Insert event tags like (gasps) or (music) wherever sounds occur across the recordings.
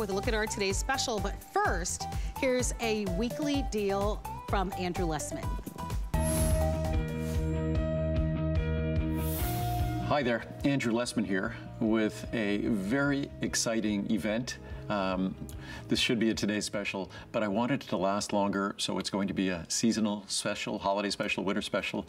with a look at our today's special, but first, here's a weekly deal from Andrew Lessman. Hi there, Andrew Lessman here with a very exciting event. Um, this should be a today's special, but I wanted it to last longer, so it's going to be a seasonal special, holiday special, winter special,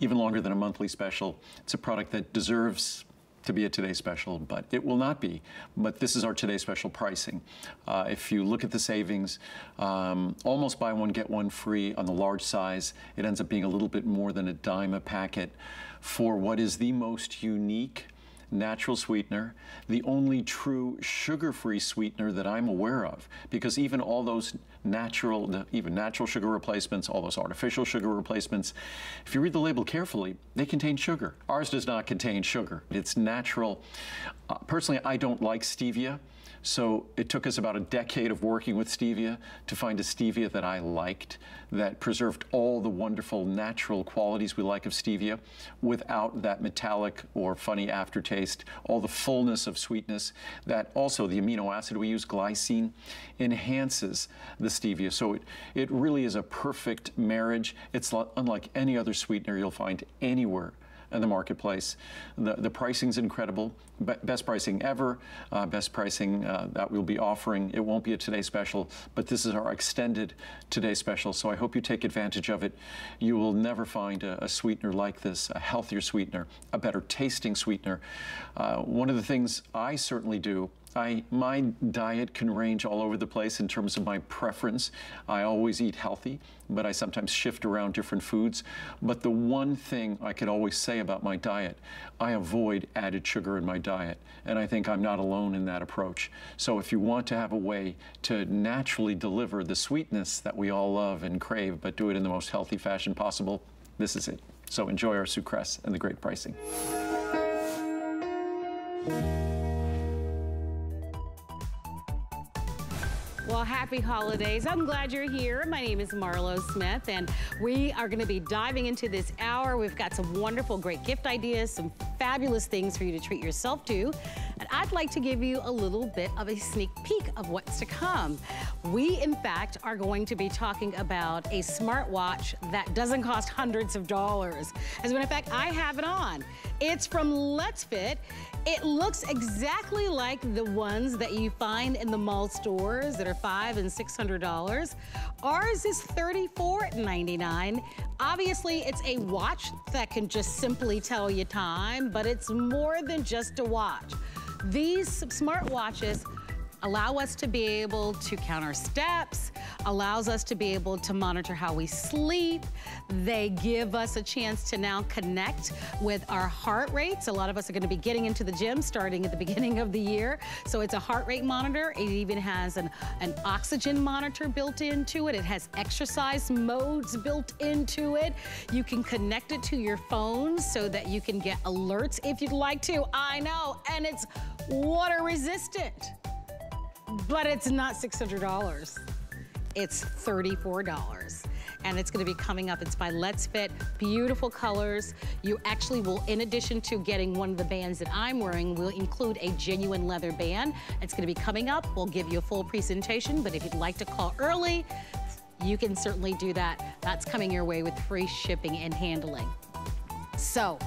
even longer than a monthly special. It's a product that deserves to be a Today Special, but it will not be. But this is our Today Special pricing. Uh, if you look at the savings, um, almost buy one, get one free on the large size. It ends up being a little bit more than a dime a packet for what is the most unique natural sweetener, the only true sugar-free sweetener that I'm aware of. Because even all those natural, even natural sugar replacements, all those artificial sugar replacements, if you read the label carefully, they contain sugar. Ours does not contain sugar. It's natural. Uh, personally, I don't like stevia. So it took us about a decade of working with stevia to find a stevia that I liked, that preserved all the wonderful natural qualities we like of stevia without that metallic or funny aftertaste, all the fullness of sweetness that also the amino acid we use, glycine, enhances the stevia. So it, it really is a perfect marriage. It's unlike any other sweetener you'll find anywhere the marketplace. The, the pricing's incredible, Be best pricing ever, uh, best pricing uh, that we'll be offering. It won't be a Today Special, but this is our extended Today Special, so I hope you take advantage of it. You will never find a, a sweetener like this, a healthier sweetener, a better tasting sweetener. Uh, one of the things I certainly do I, my diet can range all over the place in terms of my preference. I always eat healthy, but I sometimes shift around different foods. But the one thing I could always say about my diet, I avoid added sugar in my diet. And I think I'm not alone in that approach. So if you want to have a way to naturally deliver the sweetness that we all love and crave, but do it in the most healthy fashion possible, this is it. So enjoy our sucrose and the great pricing. Well, happy holidays. I'm glad you're here. My name is Marlo Smith, and we are going to be diving into this hour. We've got some wonderful, great gift ideas, some fabulous things for you to treat yourself to. I'd like to give you a little bit of a sneak peek of what's to come. We, in fact, are going to be talking about a smartwatch that doesn't cost hundreds of dollars. As a matter of fact, I have it on. It's from Letsfit. It looks exactly like the ones that you find in the mall stores that are five and six hundred dollars. Ours is $34.99. Obviously, it's a watch that can just simply tell you time, but it's more than just a watch. These smartwatches allow us to be able to count our steps, allows us to be able to monitor how we sleep. They give us a chance to now connect with our heart rates. A lot of us are gonna be getting into the gym starting at the (laughs) beginning of the year. So it's a heart rate monitor. It even has an, an oxygen monitor built into it. It has exercise modes built into it. You can connect it to your phone so that you can get alerts if you'd like to. I know, and it's water resistant but it's not $600. It's $34 and it's gonna be coming up. It's by Letsfit, beautiful colors. You actually will, in addition to getting one of the bands that I'm wearing, will include a genuine leather band. It's gonna be coming up. We'll give you a full presentation, but if you'd like to call early, you can certainly do that. That's coming your way with free shipping and handling. So,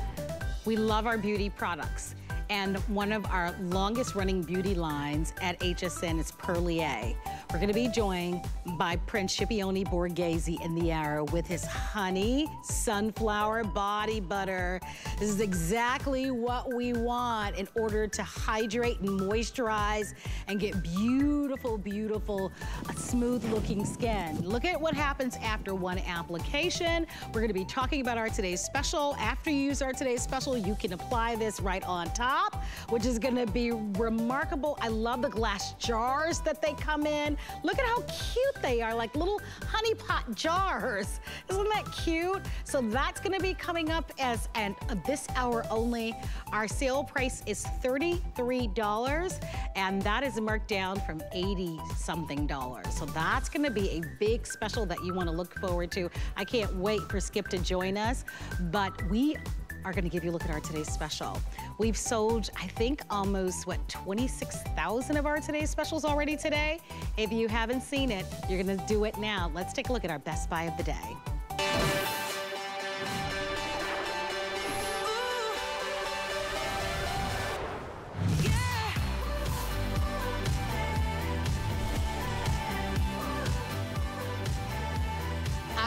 we love our beauty products and one of our longest running beauty lines at HSN is Perlier. We're gonna be joined by Prince Scipione Borghese in the hour with his honey sunflower body butter. This is exactly what we want in order to hydrate and moisturize and get beautiful, beautiful, smooth looking skin. Look at what happens after one application. We're gonna be talking about our today's special. After you use our today's special, you can apply this right on top, which is gonna be remarkable. I love the glass jars that they come in. Look at how cute they are, like little honey pot jars. Isn't that cute? So that's gonna be coming up as and this hour only. Our sale price is $33, and that is marked down from 80 something dollars. So that's gonna be a big special that you wanna look forward to. I can't wait for Skip to join us, but we are gonna give you a look at our today's special. We've sold, I think, almost, what, 26,000 of our today's specials already today? If you haven't seen it, you're gonna do it now. Let's take a look at our best buy of the day.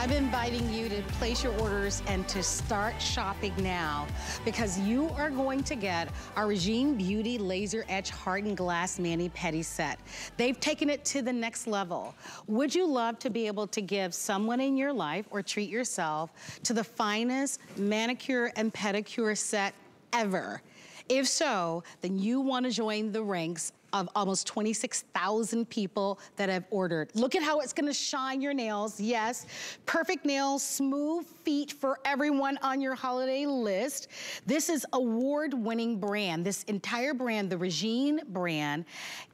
I'm inviting you to place your orders and to start shopping now because you are going to get our Regine Beauty Laser Etch Hardened Glass Mani Pedi Set. They've taken it to the next level. Would you love to be able to give someone in your life or treat yourself to the finest manicure and pedicure set ever? If so, then you want to join the ranks of almost 26,000 people that have ordered. Look at how it's gonna shine your nails. Yes, perfect nails, smooth feet for everyone on your holiday list. This is award-winning brand. This entire brand, the Regine brand,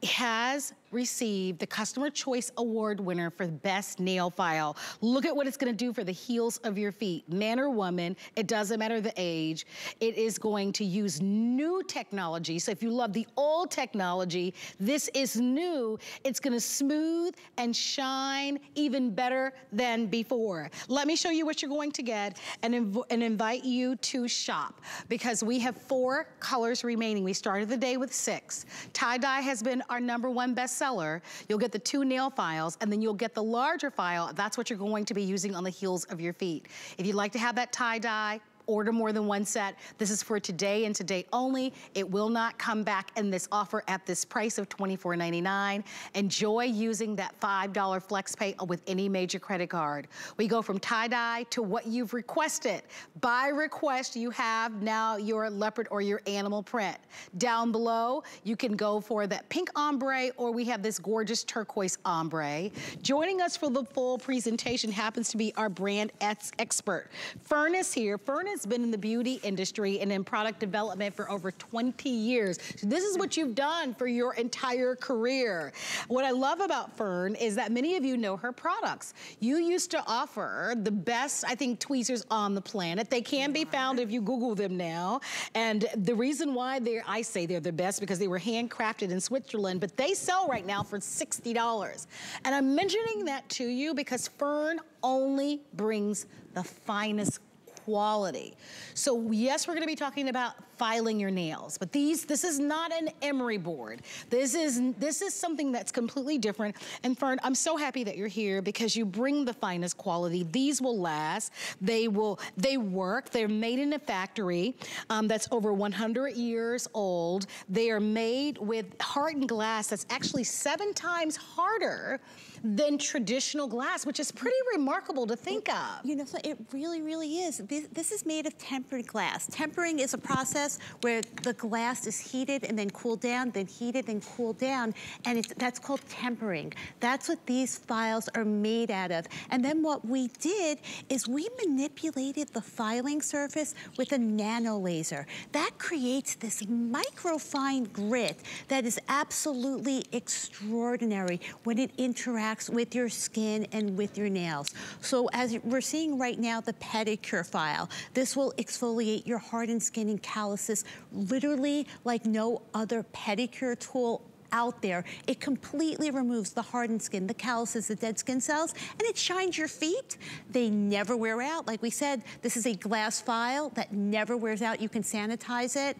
has received the Customer Choice Award winner for Best Nail File. Look at what it's gonna do for the heels of your feet. Man or woman, it doesn't matter the age. It is going to use new technology. So if you love the old technology, this is new. It's gonna smooth and shine even better than before. Let me show you what you're going to get and, inv and invite you to shop because we have four colors remaining. We started the day with six. Tie-dye has been our number one bestseller. you'll get the two nail files and then you'll get the larger file. That's what you're going to be using on the heels of your feet. If you'd like to have that tie-dye, order more than one set. This is for today and today only. It will not come back in this offer at this price of $24.99. Enjoy using that $5 flex pay with any major credit card. We go from tie-dye to what you've requested. By request, you have now your leopard or your animal print. Down below, you can go for that pink ombre or we have this gorgeous turquoise ombre. Joining us for the full presentation happens to be our brand expert. Furnace here. Furnace has been in the beauty industry and in product development for over 20 years. So this is what you've done for your entire career. What I love about Fern is that many of you know her products. You used to offer the best, I think, tweezers on the planet. They can be found if you Google them now. And the reason why they're, I say they're the best because they were handcrafted in Switzerland, but they sell right now for $60. And I'm mentioning that to you because Fern only brings the finest quality. So yes, we're gonna be talking about filing your nails, but these, this is not an emery board. This is, this is something that's completely different. And Fern, I'm so happy that you're here because you bring the finest quality. These will last. They will, they work. They're made in a factory um, that's over 100 years old. They are made with hardened glass that's actually seven times harder than traditional glass, which is pretty remarkable to think of. You know, it really, really is. This, this is made of tempered glass. Tempering is a process where the glass is heated and then cooled down, then heated and cooled down, and that's called tempering. That's what these files are made out of. And then what we did is we manipulated the filing surface with a nano laser. That creates this microfine grit that is absolutely extraordinary when it interacts with your skin and with your nails. So as we're seeing right now, the pedicure file, this will exfoliate your hardened skin and calluses literally like no other pedicure tool out there. It completely removes the hardened skin, the calluses, the dead skin cells, and it shines your feet. They never wear out. Like we said, this is a glass file that never wears out. You can sanitize it.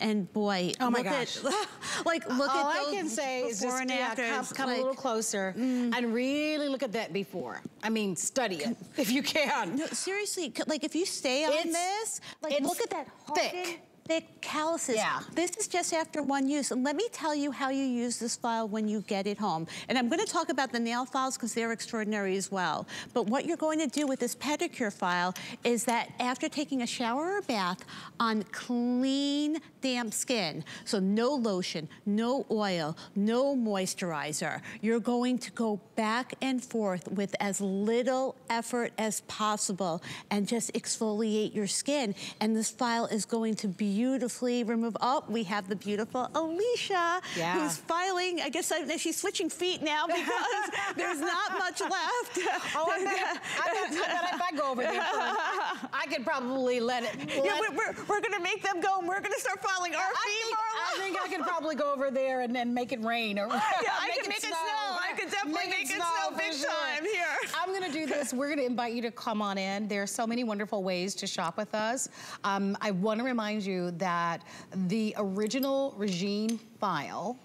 And boy, oh my gosh. At, (laughs) like look All at All I can say is just yeah, come, come like, a little closer mm. and really look at that before. I mean, study it (laughs) if you can. No, seriously, like if you stay on it's, this, like look at that thick thick calluses. Yeah. This is just after one use. And let me tell you how you use this file when you get it home. And I'm gonna talk about the nail files because they're extraordinary as well. But what you're going to do with this pedicure file is that after taking a shower or bath on clean, damp skin, so no lotion, no oil, no moisturizer, you're going to go back and forth with as little effort as possible and just exfoliate your skin. And this file is going to be beautifully remove. Oh, we have the beautiful Alicia, yeah. who's filing. I guess I, she's switching feet now because (laughs) there's not much left. Oh, I bet, I bet, I bet if I go over there, I could probably let it. Let yeah, we're, we're, we're, gonna make them go and we're gonna start filing our I feet, think, I think I could probably go over there and then make it rain or (laughs) yeah, I can make it snow. Could definitely make, make it, snow, snow big sure. time here. I'm gonna do this. We're gonna invite you to come on in. There are so many wonderful ways to shop with us. Um, I wanna remind you that the original Regine file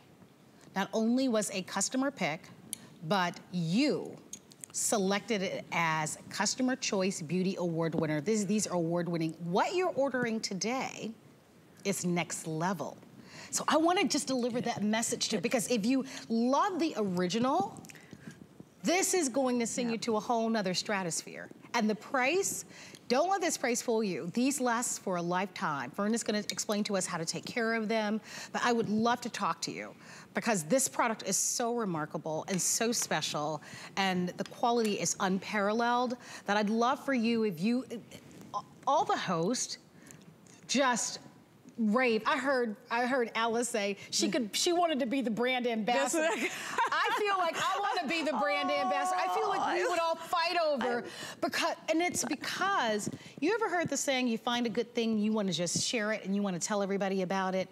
not only was a customer pick, but you selected it as Customer Choice Beauty Award winner. This, these are award winning. What you're ordering today is next level. So I wanna just deliver that message to you because if you love the original, this is going to send yeah. you to a whole nother stratosphere. And the price, don't let this price fool you. These last for a lifetime. Fern is gonna explain to us how to take care of them, but I would love to talk to you because this product is so remarkable and so special and the quality is unparalleled that I'd love for you if you, all the hosts just rave. I heard I heard Alice say she could she wanted to be the brand ambassador. I feel like I want to be the brand oh, ambassador. I feel like we would all fight over because and it's because you ever heard the saying you find a good thing you want to just share it and you want to tell everybody about it.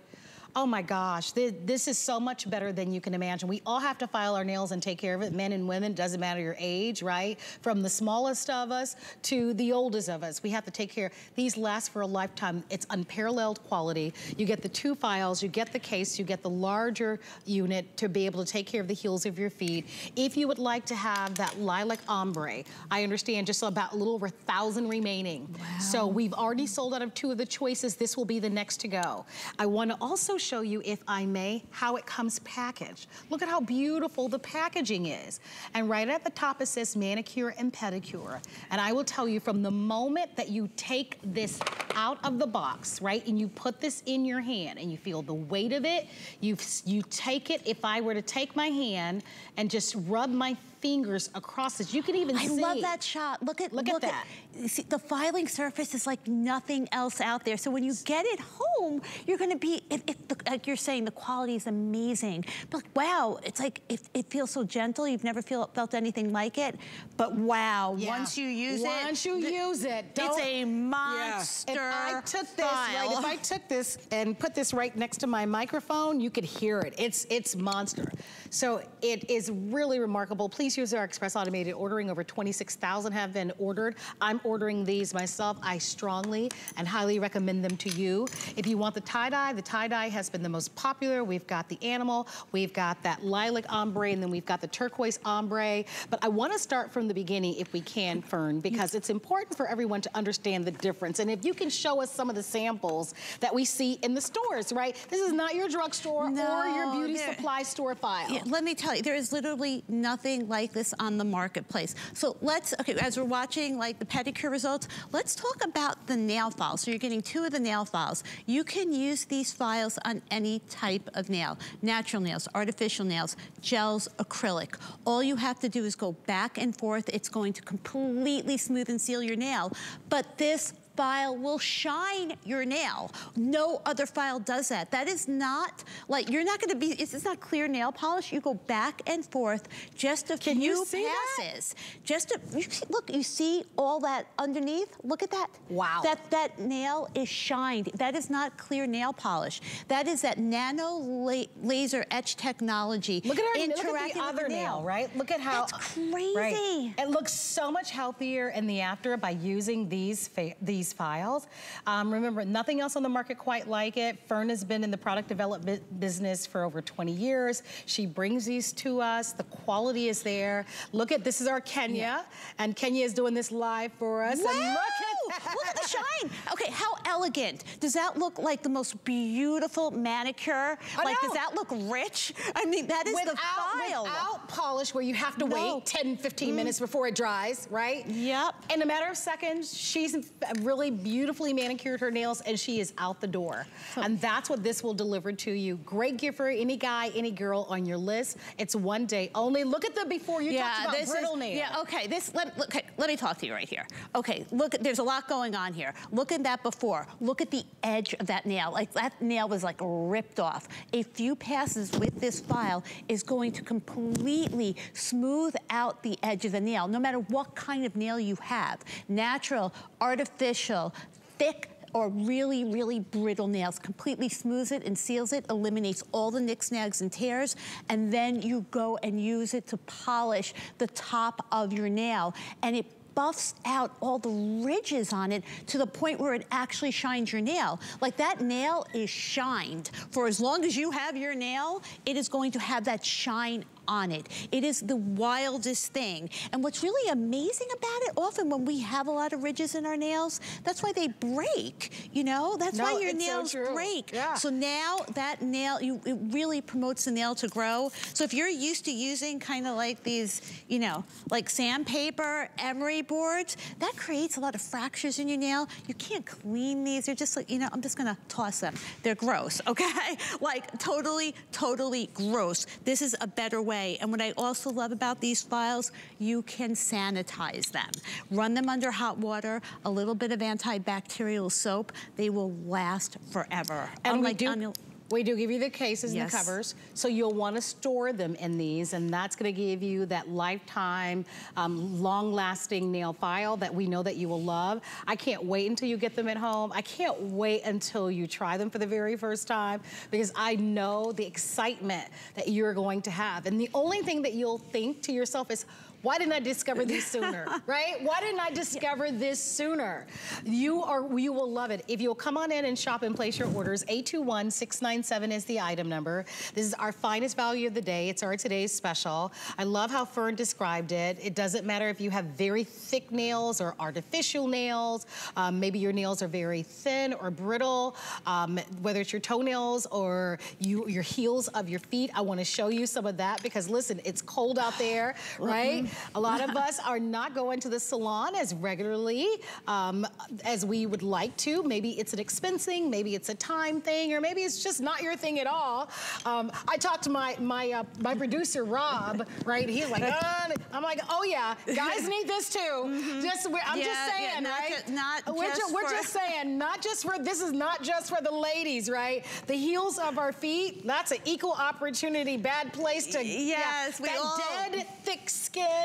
Oh my gosh, this, this, is so much better than you can imagine. We all have to file our nails and take care of it, men and women, doesn't matter your age, right? From the smallest of us to the oldest of us, we have to take care. These last for a lifetime. It's unparalleled quality. You get the two files, you get the case, you get the larger unit to be able to take care of the heels of your feet. If you would like to have that lilac ombre, I understand just about a little over a thousand remaining. Wow. So we've already sold out of two of the choices. This will be the next to go. I want to also show you, if I may, how it comes packaged. Look at how beautiful the packaging is. And right at the top it says manicure and pedicure. And I will tell you from the moment that you take this out of the box, right, and you put this in your hand and you feel the weight of it, you you take it, if I were to take my hand and just rub my fingers across this. You can even I see. I love that shot. Look at look, look at that. At, see, the filing surface is like nothing else out there. So when you get it home, you're going to be, if, if the, like you're saying, the quality is amazing. But like, wow, it's like it, it feels so gentle. You've never feel, felt anything like it. But wow, yeah. once you use once it, once you the, use it, it's a monster. Yeah. If I took this, right, if I took this and put this right next to my microphone, you could hear it. It's it's monster. So it is really remarkable. Please use our express automated ordering. Over 26,000 have been ordered. I'm ordering these myself. I strongly and highly recommend them to you. If you want the tie-dye, the tie-dye has been the most popular. We've got the animal, we've got that lilac ombre, and then we've got the turquoise ombre. But I wanna start from the beginning if we can, Fern, because it's important for everyone to understand the difference. And if you can show us some of the samples that we see in the stores, right? This is not your drugstore no, or your beauty supply store file. Let me tell you, there is literally nothing like this on the marketplace. So let's, okay, as we're watching like the pedicure results, let's talk about the nail files. So you're getting two of the nail files. You can use these files on any type of nail. Natural nails, artificial nails, gels, acrylic. All you have to do is go back and forth. It's going to completely smooth and seal your nail. But this file will shine your nail. No other file does that. That is not, like, you're not gonna be, it's, not clear nail polish. You go back and forth just a Can few passes. That? Just a, you see, look, you see all that underneath? Look at that. Wow. That, that nail is shined. That is not clear nail polish. That is that nano la laser etch technology. Look at our, look at the other nail. nail, right? Look at how. That's crazy. Right. It looks so much healthier in the after by using these, these these files. Um, remember, nothing else on the market quite like it. Fern has been in the product development business for over 20 years. She brings these to us. The quality is there. Look at, this is our Kenya, yeah. and Kenya is doing this live for us. Wow. And look at, look at the shine. Okay, how elegant. Does that look like the most beautiful manicure? I like, know. does that look rich? I mean, that is without, the file. Without polish, where you have to no. wait 10, 15 mm. minutes before it dries, right? Yep. In a matter of seconds, she's really beautifully manicured her nails and she is out the door. And that's what this will deliver to you. Great gift for any guy, any girl on your list. It's one day only. Look at the before. You yeah, talked about brittle is, nails. Yeah, okay. This let, okay, let me talk to you right here. Okay, look, there's a lot going on here. here. Look at that before. Look at the edge of that nail. Like that nail was like ripped off. A few passes with this file is going to completely smooth out the edge of the nail, no matter what kind of nail you have. Natural, artificial, thick, or really, really brittle nails. Completely smooths it and seals it, eliminates all the nicks, snags, and tears, and then you go and use it to polish the top of your nail. And it buffs out all the ridges on it to the point where it actually shines your nail. Like that nail is shined. For as long as you have your nail, it is going to have that shine on it. It is the wildest thing. And what's really amazing about it, often when we have a lot of ridges in our nails, that's why they break, you know? That's no, why your nails so break. Yeah. So now that nail, you, it really promotes the nail to grow. So if you're used to using kind of like these, you know, like sandpaper, emery boards, that creates a lot of fractures in your nail. You can't clean these. They're just like, you know, I'm just gonna toss them. They're gross, (laughs) okay? like totally, totally gross. This is a better way way. And what I also love about these files, you can sanitize them. Run them under hot water, a little bit of antibacterial soap. They will last forever. And Unlike we do, we do give you the cases yes. and the covers, so you'll want to store them in these, and that's going to give you that lifetime, um, long-lasting nail file that we know that you will love. I can't wait until you get them at home. I can't wait until you try them for the very first time, because I know the excitement that you're going to have. And the only thing that you'll think to yourself is, why didn't I discover this sooner, (laughs) right? Why didn't I discover this sooner? You are, you will love it. If you'll come on in and shop and place your orders, 821697 is the item number. This is our finest value of the day. It's our today's special. I love how Fern described it. It doesn't matter if you have very thick nails or artificial nails. Um, maybe your nails are very thin or brittle, um, whether it's your toenails or you, your heels of your feet. I wanna show you some of that because listen, it's cold out there, right? A lot of us are not going to the salon as regularly um, as we would like to. Maybe it's an expense thing, maybe it's a time thing, or maybe it's just not your thing at all. Um, I talked to my my uh, my producer Rob, right? He's like, (laughs) uh, I'm like, oh yeah, guys (laughs) need this too. Mm -hmm. Just I'm yeah, just saying, yeah, not right? Ju not we're just ju we're just saying, not just for this is not just for the ladies, right? The heels of our feet, that's an equal opportunity bad place to yes, yeah, we that all dead thick skin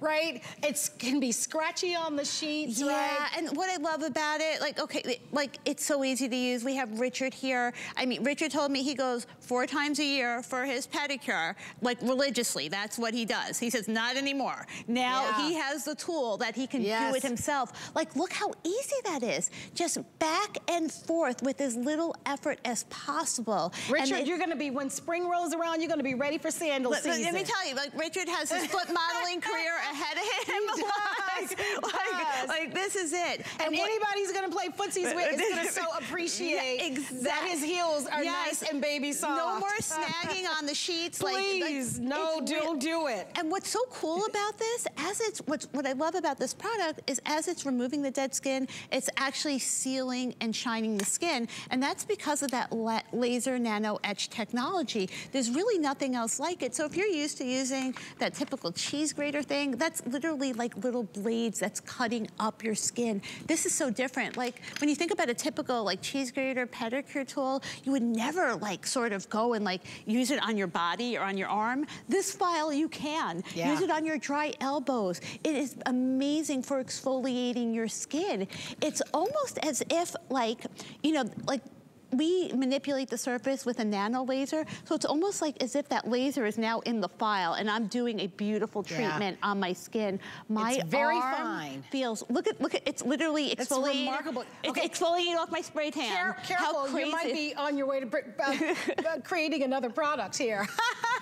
right? It can be scratchy on the sheets, yeah, right? and what I love about it, like, okay, like, it's so easy to use. We have Richard here. I mean, Richard told me he goes four times a year for his pedicure, like, religiously. That's what he does. He says, not anymore. Now yeah. he has the tool that he can yes. do it himself. Like, look how easy that is. Just back and forth with as little effort as possible. Richard, you're gonna be, when spring rolls around, you're gonna be ready for sandal let, season. Let me tell you, like, Richard has his foot (laughs) modeling career (laughs) ahead of him. (laughs) like, like, like, this is it. And, and anybody's gonna play footsies with is gonna so (laughs) appreciate yeah, exactly. that his heels are yes. nice and baby soft. No more snagging on the sheets. Please, like, no, don't do it. And what's so cool about this, as it's, what's, what I love about this product is as it's removing the dead skin, it's actually sealing and shining the skin. And that's because of that la laser nano etch technology. There's really nothing else like it. So if you're used to using that typical cheese grater thing, that's literally like little blades that's cutting up your skin. This is so different. Like when you think about a typical like cheese grater pedicure tool, you would never like sort of go and like use it on your body or on your arm. This file you can. Yeah. Use it on your dry elbows. It is amazing for exfoliating your skin. It's almost as if like, you know, like we manipulate the surface with a nano laser, so it's almost like as if that laser is now in the file and I'm doing a beautiful treatment yeah. on my skin. My it's very arm fine. feels, look at, look at, it's literally exfoliating. It's remarkable. Okay. It's exfoliating off my spray tan. Care, careful, you might be on your way to uh, (laughs) creating another product here. (laughs)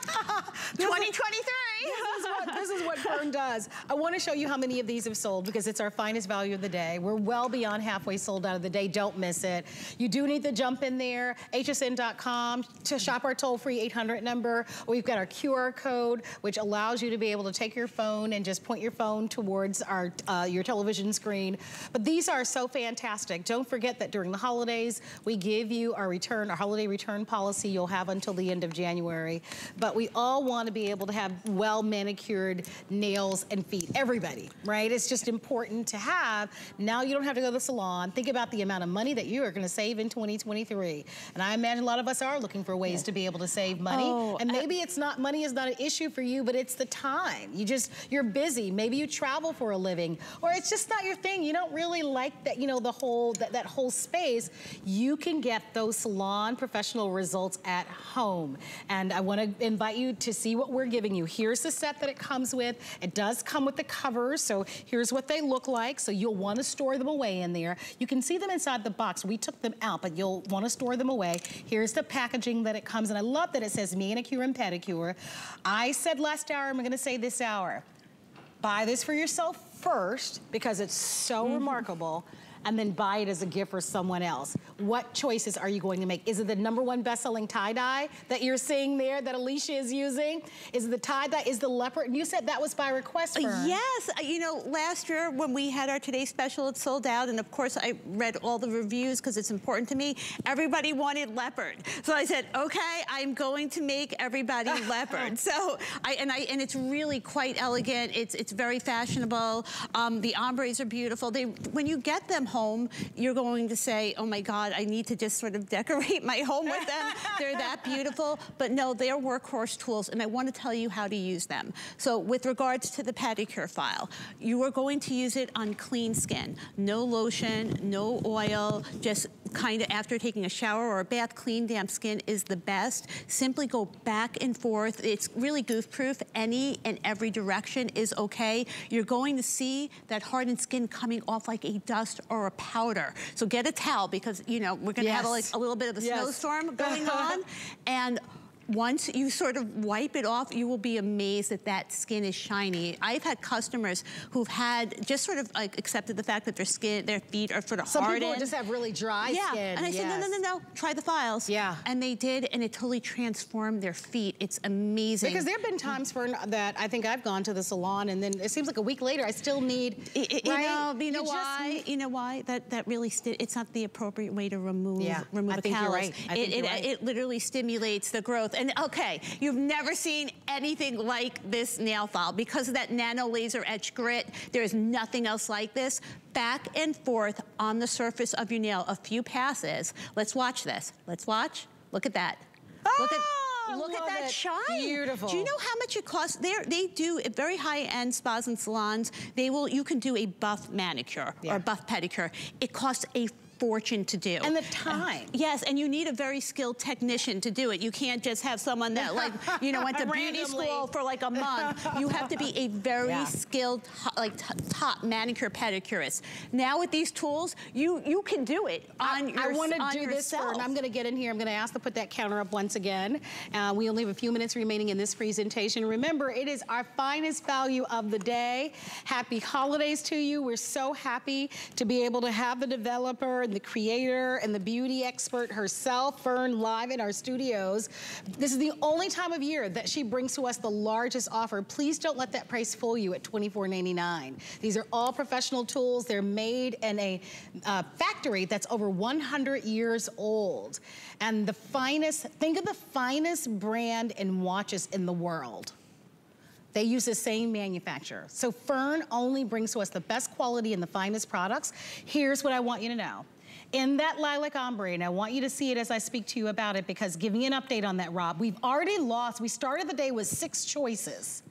(laughs) 2023. This is, what, this Fern does. I want to show you how many of these have sold because it's our finest value of the day. We're well beyond halfway sold out of the day. Don't miss it. You do need to jump in there, hsn.com, to shop our toll-free 800 number. We've got our QR code, which allows you to be able to take your phone and just point your phone towards our uh, your television screen. But these are so fantastic. Don't forget that during the holidays, we give you our return, our holiday return policy you'll have until the end of January. But we all want to be able to have well manicured nails and feet. Everybody, right? It's just important to have. Now you don't have to go to the salon. Think about the amount of money that you are gonna save in 2023. And I imagine a lot of us are looking for ways yeah. to be able to save money. Oh, and maybe it's not, money is not an issue for you, but it's the time. You just, you're busy. Maybe you travel for a living, or it's just not your thing. You don't really like that, you know, the whole, that, that whole space. You can get those salon professional results at home. And I wanna invite you to see what we're giving you. Here's the set that it comes with. It does come with the covers, so here's what they look like. So you'll wanna store them away in there. You can see them inside the box. We took them out, but you'll wanna store them away. Here's the packaging that it comes, and I love that it says manicure and pedicure. I said last hour, I'm gonna say this hour, buy this for yourself first because it's so mm -hmm. remarkable and then buy it as a gift for someone else. What choices are you going to make? Is it the number one best-selling tie-dye that you're seeing there that Alicia is using? Is it the tie-dye? Is the leopard? And you said that was by request, Fern. Yes. Uh, you know, last year when we had our Today Special, it sold out. And of course, I read all the reviews because it's important to me. Everybody wanted leopard. So I said, okay, I'm going to make everybody (laughs) leopard. So I and I and it's really quite elegant. It's it's very fashionable. Um, the ombres are beautiful. They when you get them home, you're going to say, oh my God, I need to just sort of decorate my home with them. (laughs) They're that beautiful. But no, they're workhorse tools, and I want to tell you how to use them. So with regards to the pedicure file, you are going to use it on clean skin. No lotion, no oil, just kind of after taking a shower or a bath, clean damp skin is the best. Simply go back and forth. It's really goof proof. Any and every direction is okay. You're going to see that hardened skin coming off like a dust or a powder. So get a towel because, you know, we're gonna yes. have a, like a little bit of a yes. snowstorm going (laughs) on. and once you sort of wipe it off, you will be amazed that that skin is shiny. I've had customers who've had just sort of like accepted the fact that their skin, their feet are sort of Some hardened. Some people just have really dry yeah. skin. And I yes. said, no, no, no, no, try the files. Yeah. And they did, and it totally transformed their feet. It's amazing. Because there have been times for that I think I've gone to the salon, and then it seems like a week later I still need, it, it, right? You know, you know you why? you know why? That that really, it's not the appropriate way to remove, yeah, remove I the callus. Right. I It, it, right. it literally stimulates the growth. And okay, You've never seen anything like this nail file. Because of that nano laser etch grit, there is nothing else like this. Back and forth on the surface of your nail, a few passes. Let's watch this. Let's watch. Look at that. Oh! Look at Look at that it. shine. Beautiful. Do you know how much it costs? they they do at very high-end spas and salons. They will. You can do a buff manicure yeah. or buff pedicure. It costs a fortune to do. And the time. Uh, (laughs) yes, and you need a very skilled technician to do it. You can't just have someone that like, you know, went to beauty (laughs) school for like a month. You have to be a very yeah. skilled, like top manicure pedicurist. Now with these tools, you you can do it on I, your, I want to do this for, and I'm going to get in here. I'm going to ask to put that counter up once again. Uh, we only have a few minutes remaining in this presentation. Remember, it is our finest value of the day. Happy holidays to you. We're so happy to be able to have the developer the creator and the beauty expert herself, Fern, live in our studios. This is the only time of year that she brings to us the largest offer. Please don't let that price fool you at $24.99. These are all professional tools. They're made in a uh, factory that's over 100 years old. And the finest, think of the finest brand in watches in the world. They use the same manufacturer. So Fern only brings to us the best quality and the finest products. Here's what I want you to know in that lilac ombre, and I want you to see it as I speak to you about it because give me an update on that, Rob. We've already lost, we started the day with six choices.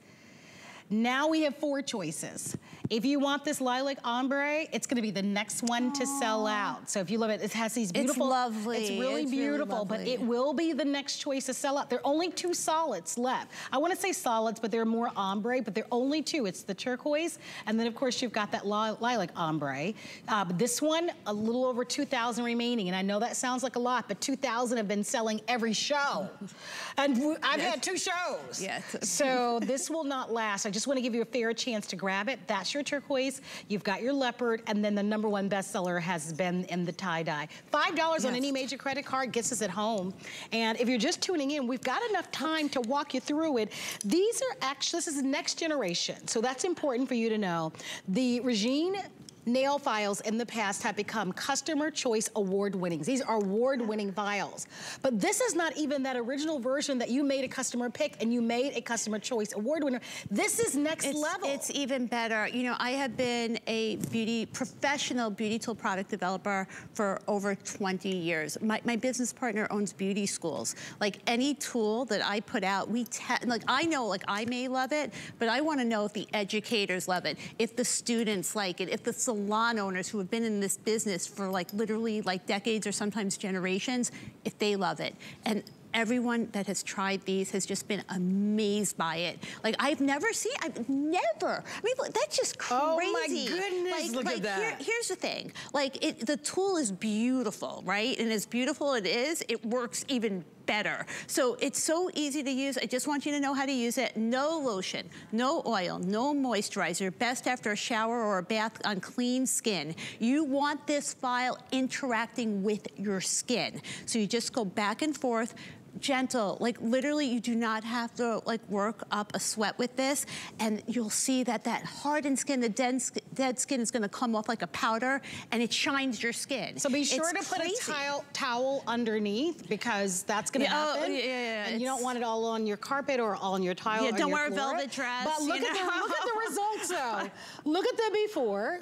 Now we have four choices. If you want this lilac ombre, it's gonna be the next one Aww. to sell out. So if you love it, it has these beautiful. It's lovely. It's really it's beautiful, really but it will be the next choice to sell out. There are only two solids left. I wanna say solids, but there are more ombre, but there are only two. It's the turquoise, and then of course you've got that lilac ombre. Uh, but this one, a little over 2,000 remaining, and I know that sounds like a lot, but 2,000 have been selling every show. And I've yes. had two shows. Yes. so (laughs) this will not last. I just wanna give you a fair chance to grab it. That's your turquoise, you've got your leopard, and then the number one bestseller has been in the tie-dye. $5 yes. on any major credit card gets us at home. And if you're just tuning in, we've got enough time to walk you through it. These are actually, this is next generation, so that's important for you to know. The Regine nail files in the past have become customer choice award winnings. These are award winning files. But this is not even that original version that you made a customer pick and you made a customer choice award winner. This is next it's, level. It's even better. You know, I have been a beauty, professional beauty tool product developer for over 20 years. My, my business partner owns beauty schools. Like any tool that I put out, we, test, like I know, like I may love it, but I wanna know if the educators love it, if the students like it, if the salon owners who have been in this business for like literally like decades or sometimes generations, if they love it. And everyone that has tried these has just been amazed by it. Like I've never seen, I've never. I mean, that's just crazy. Oh my goodness, like, look like at that. Here, here's the thing, like it, the tool is beautiful, right? And as beautiful it is, it works even better. So it's so easy to use. I just want you to know how to use it. No lotion, no oil, no moisturizer. Best after a shower or a bath on clean skin. You want this file interacting with your skin. So you just go back and forth, gentle. Like literally you do not have to like work up a sweat with this and you'll see that that hardened skin, the dense, dead skin is gonna come off like a powder and it shines your skin. So be sure it's to crazy. put a towel, towel underneath because that's gonna Yeah, oh, happen. yeah, yeah, and you don't want it all on your carpet or all on your tile Yeah, don't wear a velvet dress, But look, at the, look at the results though. (laughs) look at the before.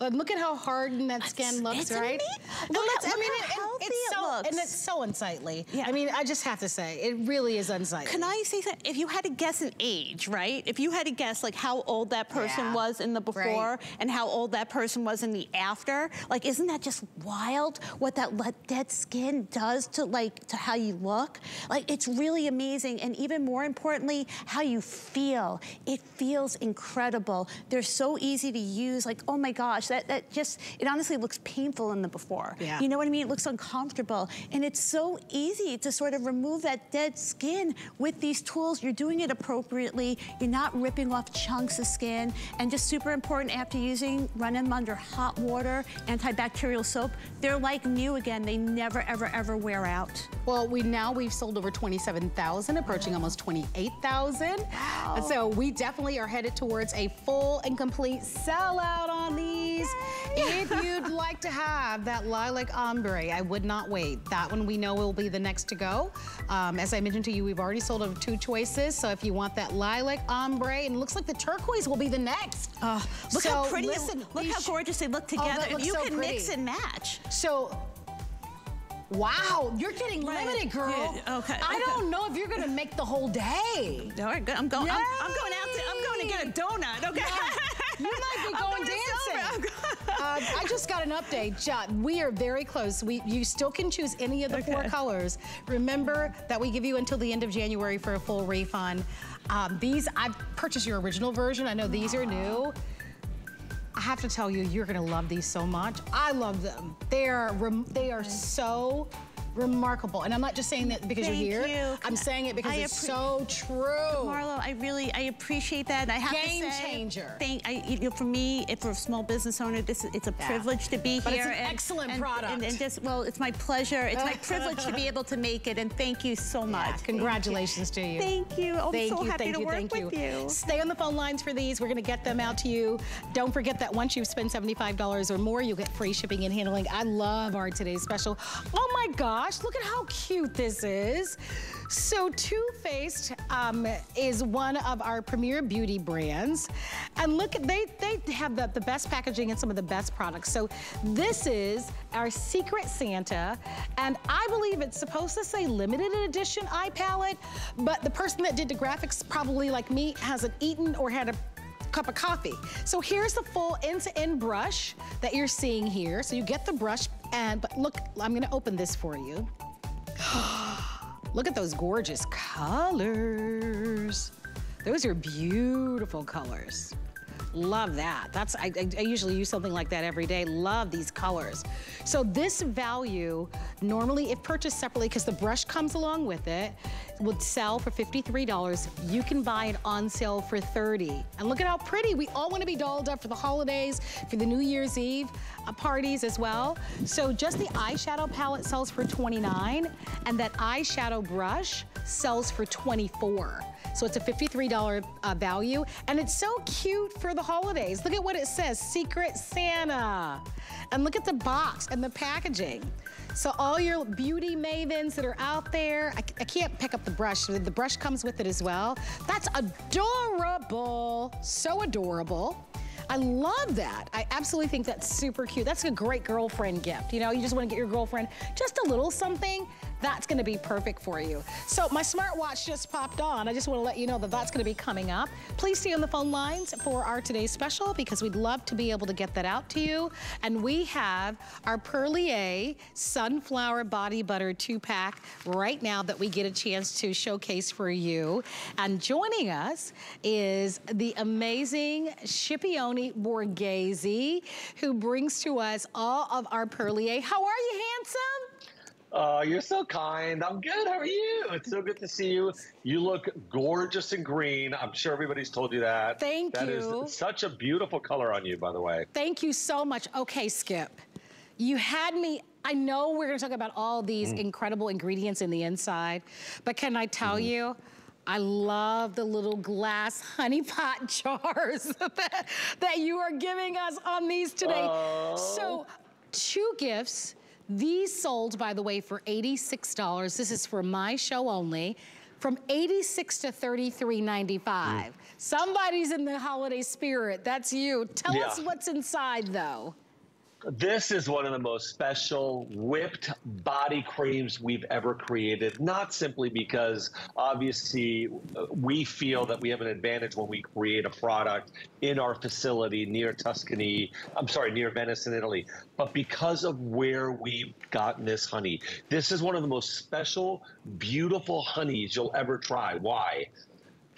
Look at how hardened that skin looks, it's right? amazing. Look, at, I mean, it- healthy it's it so, looks. and it's so unsightly. Yeah. I mean, I just have to say, it really is unsightly. Can I say something? If you had to guess an age, right? If you had to guess like how old that person Yeah. was in the before Right. and how old that person was in the after, like isn't that just wild what that dead skin does to like to how you look? Like it's really amazing and even more importantly, how you feel. It feels incredible. They're so easy to use. Like, oh my gosh, that, that just, it honestly looks painful in the before. Yeah. You know what I mean? It looks uncomfortable. And it's so easy to sort of remove that dead skin with these tools. You're doing it appropriately. You're not ripping off chunks of skin. And just super important after using, run them under hot water, antibacterial soap. They're like new again. They never, ever, ever wear out. Well, we now we've sold over 27,000, approaching almost 28,000. Wow. So we definitely are headed towards a full and complete sellout on these. If you'd like to have that lilac ombre, I would not wait. That one we know will be the next to go. Um, as I mentioned to you, we've already sold over two choices. So if you want that lilac ombre, and it looks like the turquoise will be the next. Uh, look So how pretty, listen, look how gorgeous they look Oh, together. looks you so can mix and match. So, wow, you're getting Right. limited, girl. Yeah, okay, I okay. don't know if you're gonna make the whole day. All right, good. I'm going. I'm, I'm going out. To, I'm going to get a donut. Okay. You might be going dancing. Uh, (laughs) I just got an update. Ja, we are very close. We, you still can choose any of the four colors. Remember that we give you until the end of January for a full refund. Um, these, I've purchased your original version. I know these are new. I have to tell you, you're gonna love these so much. I love them. They are, they are so remarkable. And I'm not just saying that because Thank you're here. you. I'm saying it because I it's so true. Marlo, I really, I appreciate that. And I have Game to say, changer. Thank, I, you know, for me, if for a small business owner, this is, it's a Yeah. privilege to be But it's here. an excellent and, product. And, and just, well, it's my pleasure. It's my privilege to be able to make it. And thank you so much. Yeah, Thank you. Congratulations to you. Thank you. I'm thank so you, happy thank to you, work thank with you. Stay on the phone lines for these. We're going to get them out to you. Don't forget that once you spend $75 or more, you get free shipping and handling. I love our today's special. Oh my gosh, look at how cute this is. So Too Faced um, is one of our premier beauty brands. And look, at they, they have the, the best packaging and some of the best products. So this is our Secret Santa. And I believe it's supposed to say limited edition eye palette, but the person that did the graphics, probably like me, hasn't eaten or had a cup of coffee. So here's the full end-to-end brush that you're seeing here. So you get the brush and, but look, I'm gonna open this for you. (gasps) Look at those gorgeous colors. Those are beautiful colors. Love that. That's I, I, usually use something like that every day. Love these colors. So this value, normally if purchased separately, because the brush comes along with it, would sell for $53, you can buy it on sale for 30. And look at how pretty. We all want to be dolled up for the holidays, for the New Year's Eve uh, parties as well. So just the eyeshadow palette sells for 29 and that eyeshadow brush sells for 24. So it's a $53 uh, value and it's so cute for the holidays. Look at what it says, Secret Santa. And look at the box and the packaging. So all your beauty mavens that are out there, I, I, can't pick up the brush. The brush comes with it as well. That's adorable, so adorable. I love that. I absolutely think that's super cute. That's a great girlfriend gift. You know, you just want to get your girlfriend just a little something that's gonna be perfect for you. So my smartwatch just popped on. I just wanna let you know that that's gonna be coming up. Please stay on the phone lines for our today's special because we'd love to be able to get that out to you. And we have our Perlier Sunflower Body Butter two pack right now that we get a chance to showcase for you. And joining us is the amazing Scipione Borghese who brings to us all of our Perlier. How are you, handsome? Oh, you're so kind. I'm good. How are you? It's so good to see you. You look gorgeous in green. I'm sure everybody's told you that. Thank that you. That is such a beautiful color on you, by the way. Thank you so much. Okay, Skip. You had me I know we're gonna talk about all these mm. incredible ingredients in the inside, but can I tell mm. you, I love the little glass (laughs) honey pot jars (laughs) that, that, you are giving us on these today. Oh. So two gifts these sold, by the way, for $86. This is for my show only. From 86 to 33.95. Mm. Somebody's in the holiday spirit. That's you. Tell yeah. us what's inside, though. This is one of the most special whipped body creams we've ever created, not simply because obviously we feel that we have an advantage when we create a product in our facility near Tuscany, I'm sorry, near Venice in Italy, but because of where we've gotten this honey. This is one of the most special, beautiful honeys you'll ever try. Why?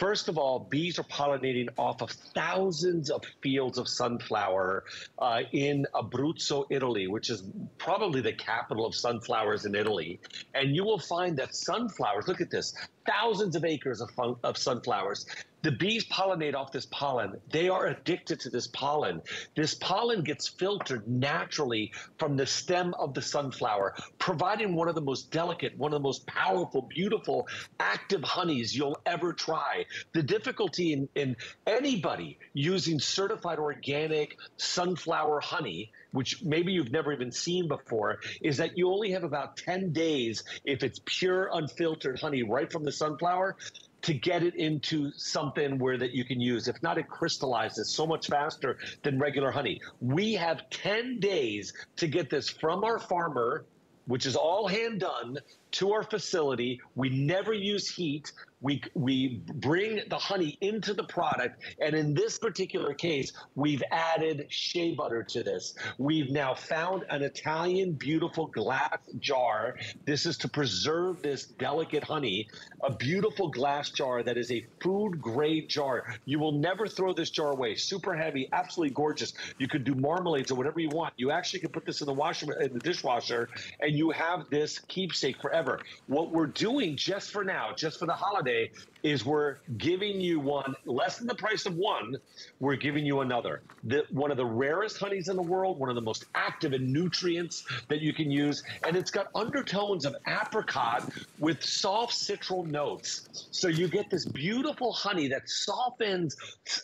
First of all, bees are pollinating off of thousands of fields of sunflower uh, in Abruzzo, Italy, which is probably the capital of sunflowers in Italy. And you will find that sunflowers, look at this, thousands of acres of, of sunflowers the bees pollinate off this pollen. They are addicted to this pollen. This pollen gets filtered naturally from the stem of the sunflower, providing one of the most delicate, one of the most powerful, beautiful, active honeys you'll ever try. The difficulty in, in anybody using certified organic sunflower honey which maybe you've never even seen before, is that you only have about 10 days if it's pure unfiltered honey right from the sunflower to get it into something where that you can use. If not, it crystallizes so much faster than regular honey. We have 10 days to get this from our farmer, which is all hand done, to our facility. We never use heat. We we bring the honey into the product. And in this particular case we've added shea butter to this. We've now found an italian beautiful glass jar. This is to preserve this delicate honey a beautiful glass jar that is a food grade jar. You will never throw this jar away. Super heavy absolutely gorgeous. You could do marmalades or whatever you want. You actually can put this in the washer in the dishwasher and you have this keepsake forever what we're doing just for now just for the holiday is we're giving you one less than the price of one. We're giving you another. The, one of the rarest honeys in the world, one of the most active in nutrients that you can use, and it's got undertones of apricot with soft citral notes. So you get this beautiful honey that softens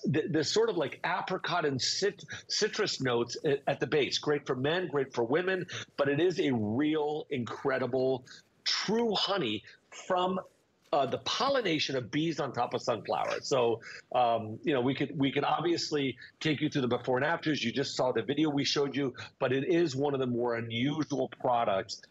the, the sort of like apricot and cit, citrus notes at, at the base. Great for men, great for women, but it is a real incredible true honey from uh, the pollination of bees on top of sunflowers. So, um, you know, we could we could obviously take you through the before and afters. You just saw the video we showed you, but it is one of the more unusual products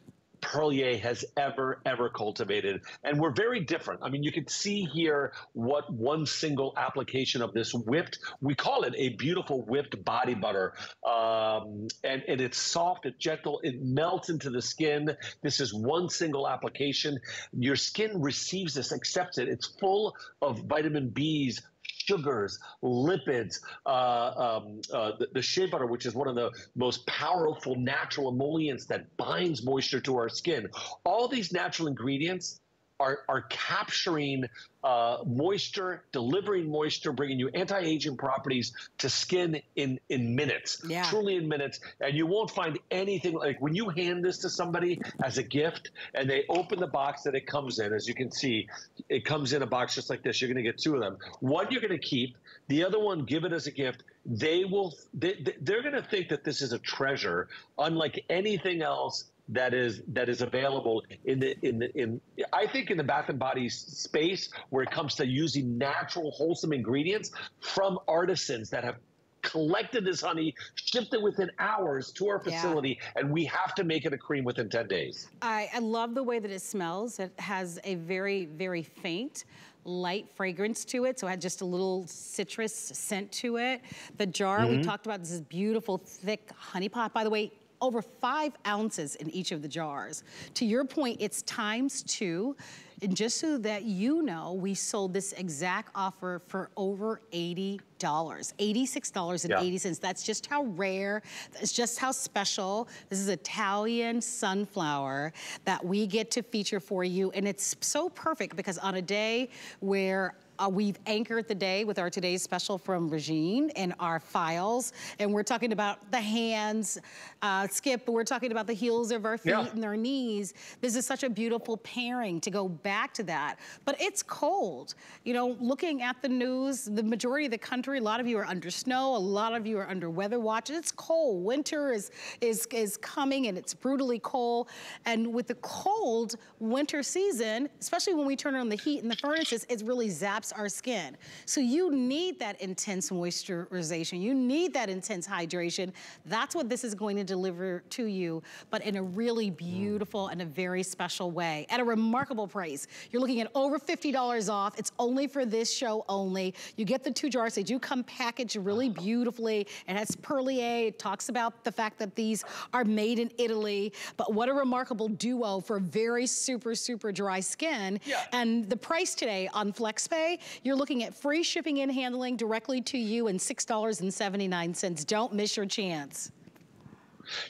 Perlier has ever, ever cultivated. And we're very different. I mean, you can see here what one single application of this whipped, we call it a beautiful whipped body butter. Um, and, and it's soft, it's gentle, it melts into the skin. This is one single application. Your skin receives this, accepts it. It's full of vitamin B's, sugars, lipids, uh, um, uh, the, the, shea butter, which is one of the most powerful natural emollients that binds moisture to our skin. All these natural ingredients are, are capturing uh, moisture, delivering moisture, bringing you anti-aging properties to skin in in minutes, yeah. truly in minutes. And you won't find anything like when you hand this to somebody as a gift, and they open the box that it comes in. As you can see, it comes in a box just like this. You're going to get two of them. One you're going to keep. The other one, give it as a gift. They will. They, they're going to think that this is a treasure, unlike anything else that is that is available in the in the in I think in the bath and body space where it comes to using natural wholesome ingredients from artisans that have collected this honey, shipped it within hours to our facility, yeah. and we have to make it a cream within 10 days. I, I love the way that it smells. It has a very, very faint light fragrance to it, so it had just a little citrus scent to it. The jar, mm -hmm. we mm-hmm. talked about this is beautiful, thick honey pot. By the way, over five ounces in each of the jars. To your point, it's times two. And just so that you know, we sold this exact offer for over $80. $86.80. Yeah. That's just how rare, that's just how special. This is Italian sunflower that we get to feature for you. And it's so perfect because on a day where uh, we've anchored the day with our today's special from Regine and our files. And we're talking about the hands, uh, Skip, we're talking about the heels of our feet yeah. and our knees. This is such a beautiful pairing to go back to that. But it's cold. You know, looking at the news, the majority of the country, a lot of you are under snow, a lot of you are under weather watch. It's cold. Winter is, is, is coming and it's brutally cold. And with the cold winter season, especially when we turn on the heat in the furnaces, it really zaps our skin. So you need that intense moisturization. You need that intense hydration. That's what this is going to deliver to you, but in a really beautiful and a very special way at a remarkable price. You're looking at over $50 off. It's only for this show only. You get the two jars. They do come packaged really beautifully. It has Perlier. It talks about the fact that these are made in Italy, but what a remarkable duo for very super, super dry skin. Yeah. And the price today on FlexPay you're looking at free shipping and handling directly to you and $6.79. Don't miss your chance.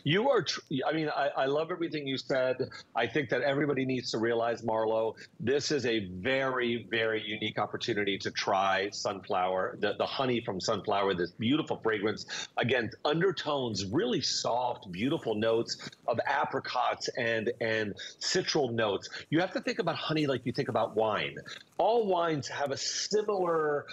You are, I mean, I, I, love everything you said. I think that everybody needs to realize, Marlo, this is a very, very unique opportunity to try sunflower, the, the honey from sunflower, this beautiful fragrance. Again, undertones, really soft, beautiful notes of apricots and, and citral notes. You have to think about honey like you think about wine. All wines have a similar,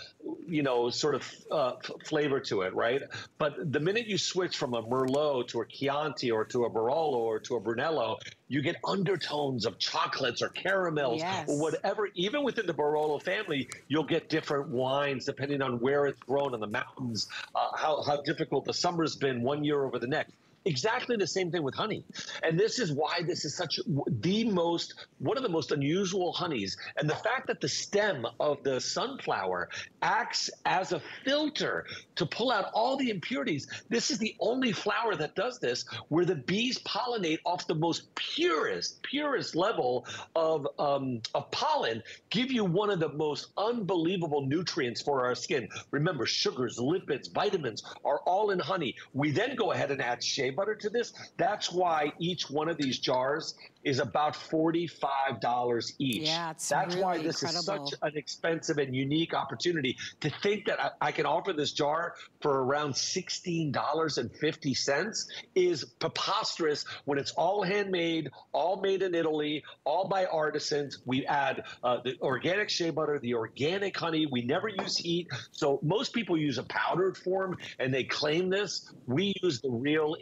you know, sort of uh, flavor to it, right? But the minute you switch from a Merlot to a Chianti or to a Barolo or to a Brunello, you get undertones of chocolates or caramels yes. or whatever. Even within the Barolo family, you'll get different wines depending on where it's grown in the mountains, uh, how, how difficult the summer's been one year over the next. Exactly the same thing with honey. And this is why this is such the most, one of the most unusual honeys. And the fact that the stem of the sunflower acts as a filter to pull out all the impurities. This is the only flower that does this where the bees pollinate off the most purest, purest level of, um, of pollen, give you one of the most unbelievable nutrients for our skin. Remember, sugars, lipids, vitamins are all in honey. We then go ahead and add shea butter to this. That's why each one of these jars is about $45 each. Yeah, it's That's really why this incredible. is such an expensive and unique opportunity to think that I, I can offer this jar for around $16.50 is preposterous when it's all handmade, all made in Italy, all by artisans. We add uh, the organic shea butter, the organic honey. We never use heat. So most people use a powdered form and they claim this. We use the real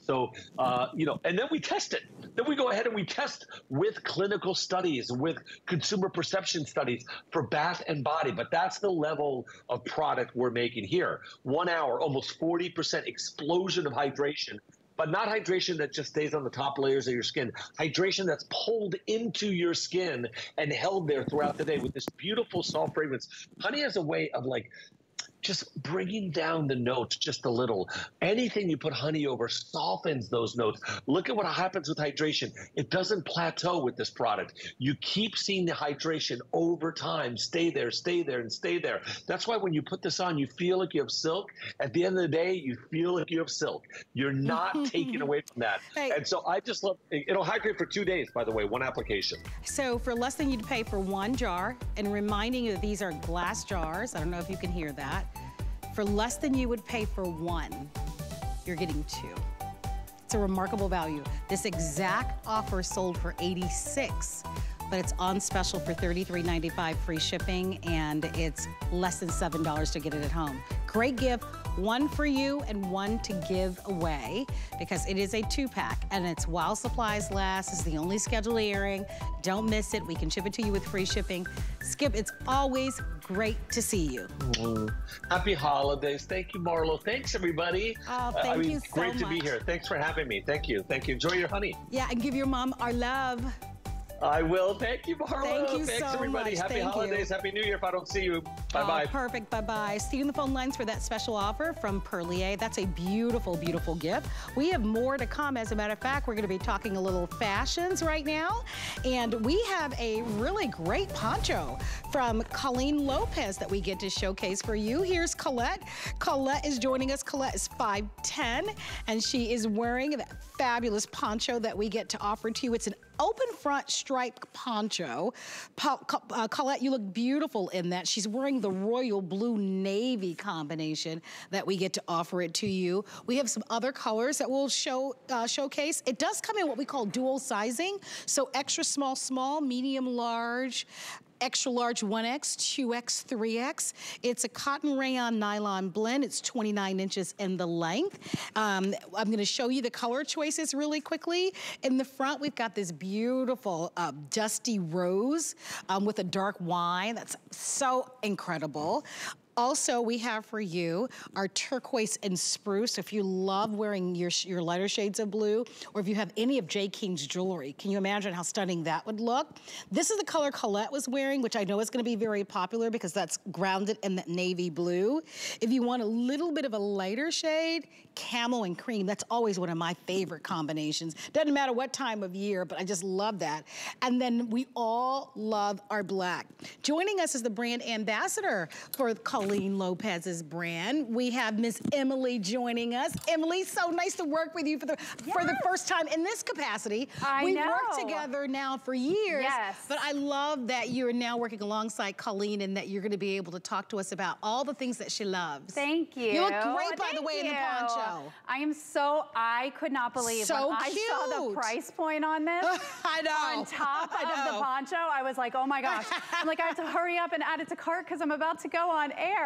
So, uh, you know, and then we test it. Then we go ahead and we test with clinical studies, with consumer perception studies for bath and body. But that's the level of product we're making here. One hour, almost 40% explosion of hydration but not hydration that just stays on the top layers of your skin. Hydration that's pulled into your skin and held there throughout the day with this beautiful soft fragrance. Honey has a way of like just bringing down the notes just a little. Anything you put honey over softens those notes. Look at what happens with hydration. It doesn't plateau with this product. You keep seeing the hydration over time. Stay there, stay there, and stay there. That's why when you put this on, you feel like you have silk. At the end of the day, you feel like you have silk. You're not (laughs) taking away from that. Hey. And so I just love, it'll hydrate for two days, by the way, one application. So for less than you'd pay for one jar, and reminding you that these are glass jars, I don't know if you can hear that. For less than you would pay for one, you're getting two. It's a remarkable value. This exact offer sold for 86 but it's on special for $33.95 free shipping and it's less than $7 to get it at home. Great gift, one for you and one to give away because it is a two pack and it's while supplies last. It's the only scheduled airing. Don't miss it. We can ship it to you with free shipping. Skip, it's always great to see you. Mm. Happy holidays. Thank you, Marlo. Thanks, everybody. Oh, thank uh, I mean, you so Great much. to be here. Thanks for having me. Thank you. Thank you. Enjoy your honey. Yeah, and give your mom our love. I will. Thank you, Marlo. Thank you Thanks, so everybody. much. Happy Thank holidays. You. Happy New Year if I don't see you. Bye-bye. Oh, perfect. Bye-bye. See you in the phone lines for that special offer from Perlier. That's a beautiful, beautiful gift. We have more to come. As a matter of fact, we're going to be talking a little fashions right now. And we have a really great poncho from Colleen Lopez that we get to showcase for you. Here's Colette. Colette is joining us. Colette is 5'10", and she is wearing that fabulous poncho that we get to offer to you. It's an open front striped poncho. Pa uh, Colette, you look beautiful in that. She's wearing the royal blue navy combination that we get to offer it to you. We have some other colors that we'll show uh, showcase. It does come in what we call dual sizing. So extra small, small, medium, large, extra large 1X, 2X, 3X. It's a cotton rayon nylon blend. It's 29 inches in the length. Um, I'm gonna show you the color choices really quickly. In the front, we've got this beautiful uh, dusty rose um, with a dark wine. That's so incredible. Also, we have for you our turquoise and spruce. If you love wearing your, your lighter shades of blue, or if you have any of Jay King's jewelry, can you imagine how stunning that would look? This is the color Colette was wearing, which I know is gonna be very popular because that's grounded in that navy blue. If you want a little bit of a lighter shade, camel and cream, that's always one of my favorite combinations. Doesn't matter what time of year, but I just love that. And then we all love our black. Joining us is the brand ambassador for Colette Colleen Lopez's brand. We have Miss Emily joining us. Emily, so nice to work with you for the yes. for the first time in this capacity. I We've know. worked together now for years. Yes. But I love that you're now working alongside Colleen and that you're going to be able to talk to us about all the things that she loves. Thank you. You look great, by Thank the way, you. in the poncho. I am so, I could not believe so when cute. I saw the price point on this. (laughs) I know. On top (laughs) I know. of the poncho, I was like, oh my gosh. (laughs) I'm like, I have to hurry up and add it to cart because I'm about to go on air.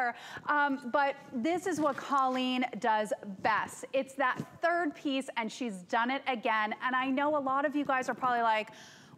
Um, but this is what Colleen does best. It's that third piece and she's done it again. And I know a lot of you guys are probably like,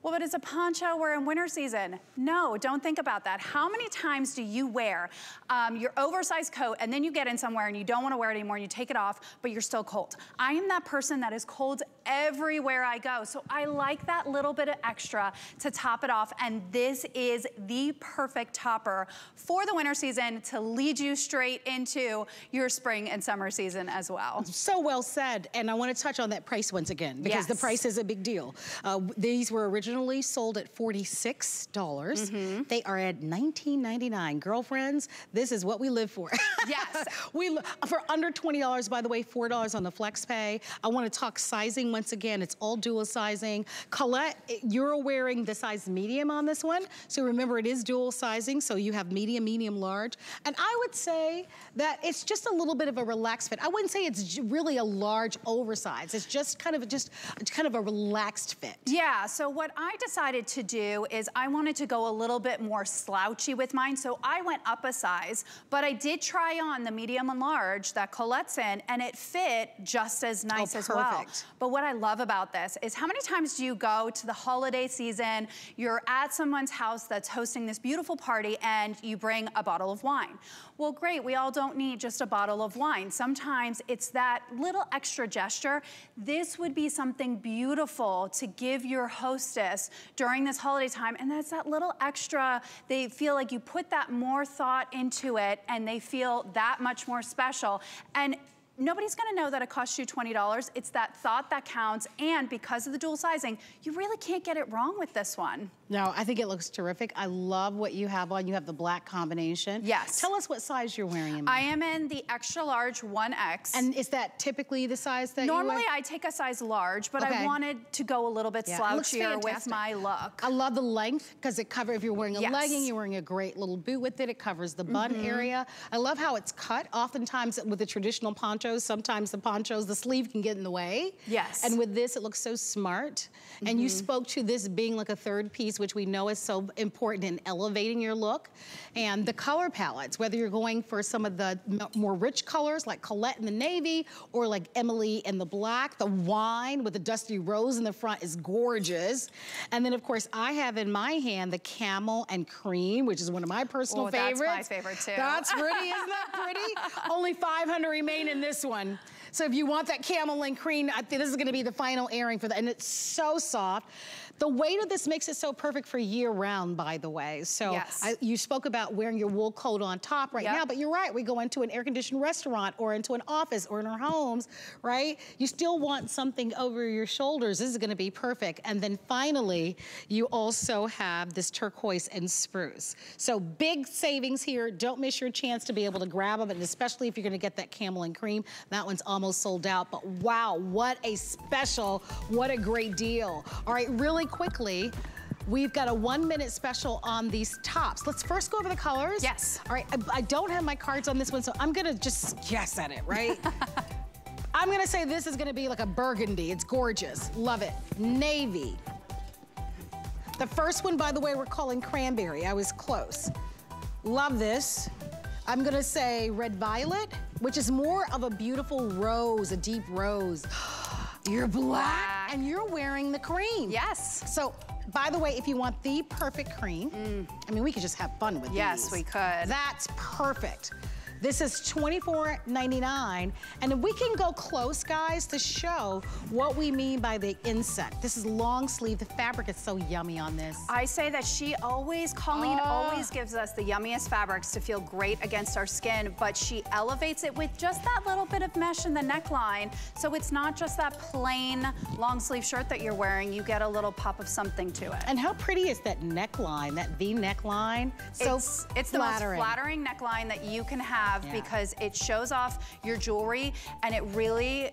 well, but it's a poncho, we're in winter season. No, don't think about that. How many times do you wear um, your oversized coat and then you get in somewhere and you don't wanna wear it anymore and you take it off, but you're still cold? I am that person that is cold everywhere I go. So I like that little bit of extra to top it off. And this is the perfect topper for the winter season to lead you straight into your spring and summer season as well. So well said. And I wanna touch on that price once again because yes. the price is a big deal. Uh, these were originally originally sold at 46. dollars mm -hmm. They are at $19.99. Girlfriends, this is what we live for. (laughs) Yes. we For under $20, by the way, $4 on the flex pay. I wanna talk sizing once again. It's all dual sizing. Colette, you're wearing the size medium on this one. So remember, it is dual sizing. So you have medium, medium, large. And I would say that it's just a little bit of a relaxed fit. I wouldn't say it's really a large oversize. It's just kind of just kind of a relaxed fit. Yeah, so what I decided to do is I wanted to go a little bit more slouchy with mine, so I went up a size, but I did try on the medium and large that Colette's in, and it fit just as oh, nice oh, as well. But what what I love about this is how many times do you go to the holiday season, you're at someone's house that's hosting this beautiful party and you bring a bottle of wine. Well, great, we all don't need just a bottle of wine. Sometimes it's that little extra gesture. This would be something beautiful to give your hostess during this holiday time, and that's that little extra, they feel like you put that more thought into it and they feel that much more special. And nobody's gonna know that it costs you $20. It's that thought that counts. And because of the dual sizing, you really can't get it wrong with this one. No, I think it looks terrific. I love what you have on. You have the black combination. Yes. Tell us what size you're wearing in. I am in the extra large 1X. And is that typically the size that Normally you wear? I take a size large, but Okay. I wanted to go a little bit Yeah, slouchier with my look. I love the length because it covers, if you're wearing a Yes. legging, you're wearing a great little boot with it. It covers the bun Mm-hmm. area. I love how it's cut. Oftentimes with the traditional ponchos, sometimes the ponchos, the sleeve can get in the way. Yes. And with this, it looks so smart. And you Mm-hmm. spoke to this being like a third piece, which we know is so important in elevating your look. And the color palettes, whether you're going for some of the more rich colors like Colette in the navy or like Emily in the black, the wine with the dusty rose in the front is gorgeous. And then of course I have in my hand the camel and cream, which is one of my personal favorites. that's my favorite too. That's pretty, isn't that pretty? (laughs) Only 500 remain in this one. So if you want that camel and cream, I think this is gonna be the final airing for that. And it's so soft. The weight of this makes it so perfect for year round, by the way. So Yes. I, you spoke about wearing your wool coat on top right Yep. now, but you're right. We go into an air conditioned restaurant or into an office or in our homes, right? You still want something over your shoulders. This is gonna be perfect. And then finally, you also have this turquoise and spruce. So big savings here. Don't miss your chance to be able to grab them, and especially if you're gonna get that camel and cream. That one's almost sold out, but wow, what a special, what a great deal. All right, really quickly, We've got a one minute special on these tops. Let's first go over the colors. Yes. All right, I, I don't have my cards on this one, so I'm gonna just guess at it, right? (laughs) I'm gonna say this is gonna be like a burgundy. It's gorgeous. Love it. Navy. The first one, by the way, we're calling cranberry. I was close. Love this. I'm gonna say red violet, which is more of a beautiful rose, a deep rose. (gasps) You're Black. And you're wearing the cream. Yes. So, by the way, if you want the perfect cream, mm. I mean, we could just have fun with this. Yes, these. we could. That's perfect. This is $24.99. And if we can go close, guys, to show what we mean by the insect. This is long sleeve. The fabric is so yummy on this. I say that she always, Colleen Ah. always gives us the yummiest fabrics to feel great against our skin, but she elevates it with just that little bit of mesh in the neckline. So it's not just that plain long sleeve shirt that you're wearing, you get a little pop of something to it. And how pretty is that neckline, that V neckline? So it's, it's the most flattering neckline that you can have Yeah. because it shows off your jewelry and it really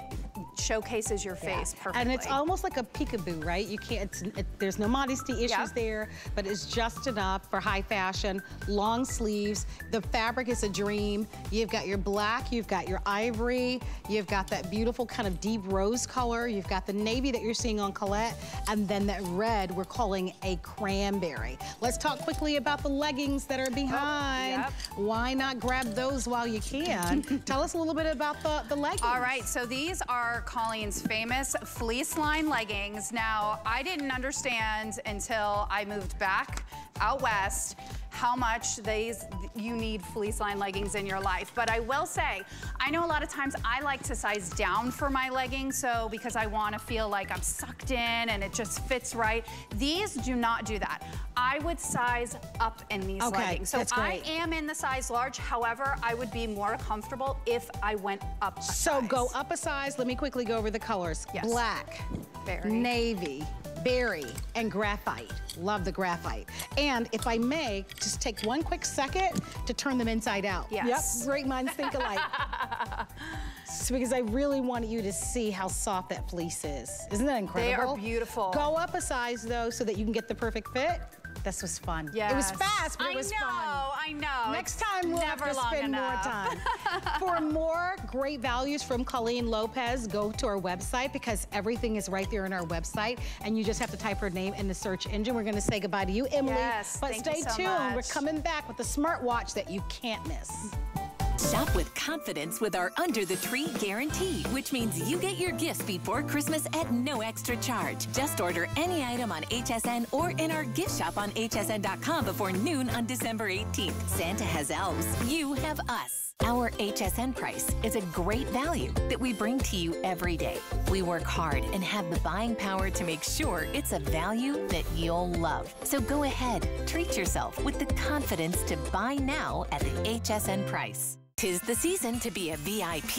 showcases your face perfectly. And it's almost like a peekaboo, right? You can't, it's, it, there's no modesty issues Yep. there, but it's just enough for high fashion, long sleeves. The fabric is a dream. You've got your black, you've got your ivory, you've got that beautiful kind of deep rose color, you've got the navy that you're seeing on Colette, and then that red we're calling a cranberry. Let's talk quickly about the leggings that are oh, behind. yep. Why not grab those while you can? Tell us a little bit about the, the leggings. All right, so these are Colleen's famous fleece line leggings. Now, I didn't understand until I moved back out west how much these you need fleece line leggings in your life. But I will say, I know a lot of times I like to size down for my leggings, so because I want to feel like I'm sucked in and it just fits right. These do not do that. I would size up in these Okay, leggings. So I am in the size large. However, I would be more comfortable if I went up a So size. go up a size. Let me quickly go over the colors. Yes. Black, Berry. navy, berry, and graphite. Love the graphite. And if I may, just take one quick second to turn them inside out. Yes. Yep, (laughs) great minds think alike. So, because I really want you to see how soft that fleece is. Isn't that incredible? They are beautiful. Go up a size though so that you can get the perfect fit. This was fun. Yeah. It was fast, but I it was know, fun. I know. I know. Next time we'll never have to spend enough. more time. (laughs) For more great values from Colleen Lopez, go to our website because everything is right there on our website, and you just have to type her name in the search engine. We're going to say goodbye to you, Emily. Yes, but thank you stay so tuned. We're coming back with a smartwatch that you can't miss. Shop with confidence with our Under the Tree Guarantee, which means you get your gifts before Christmas at no extra charge. Just order any item on HSN or in our gift shop on hsn.com before noon on December 18th. Santa has elves. You have us. Our HSN price is a great value that we bring to you every day. We work hard and have the buying power to make sure it's a value that you'll love. So go ahead, treat yourself with the confidence to buy now at the HSN price. Tis the season to be a VIP.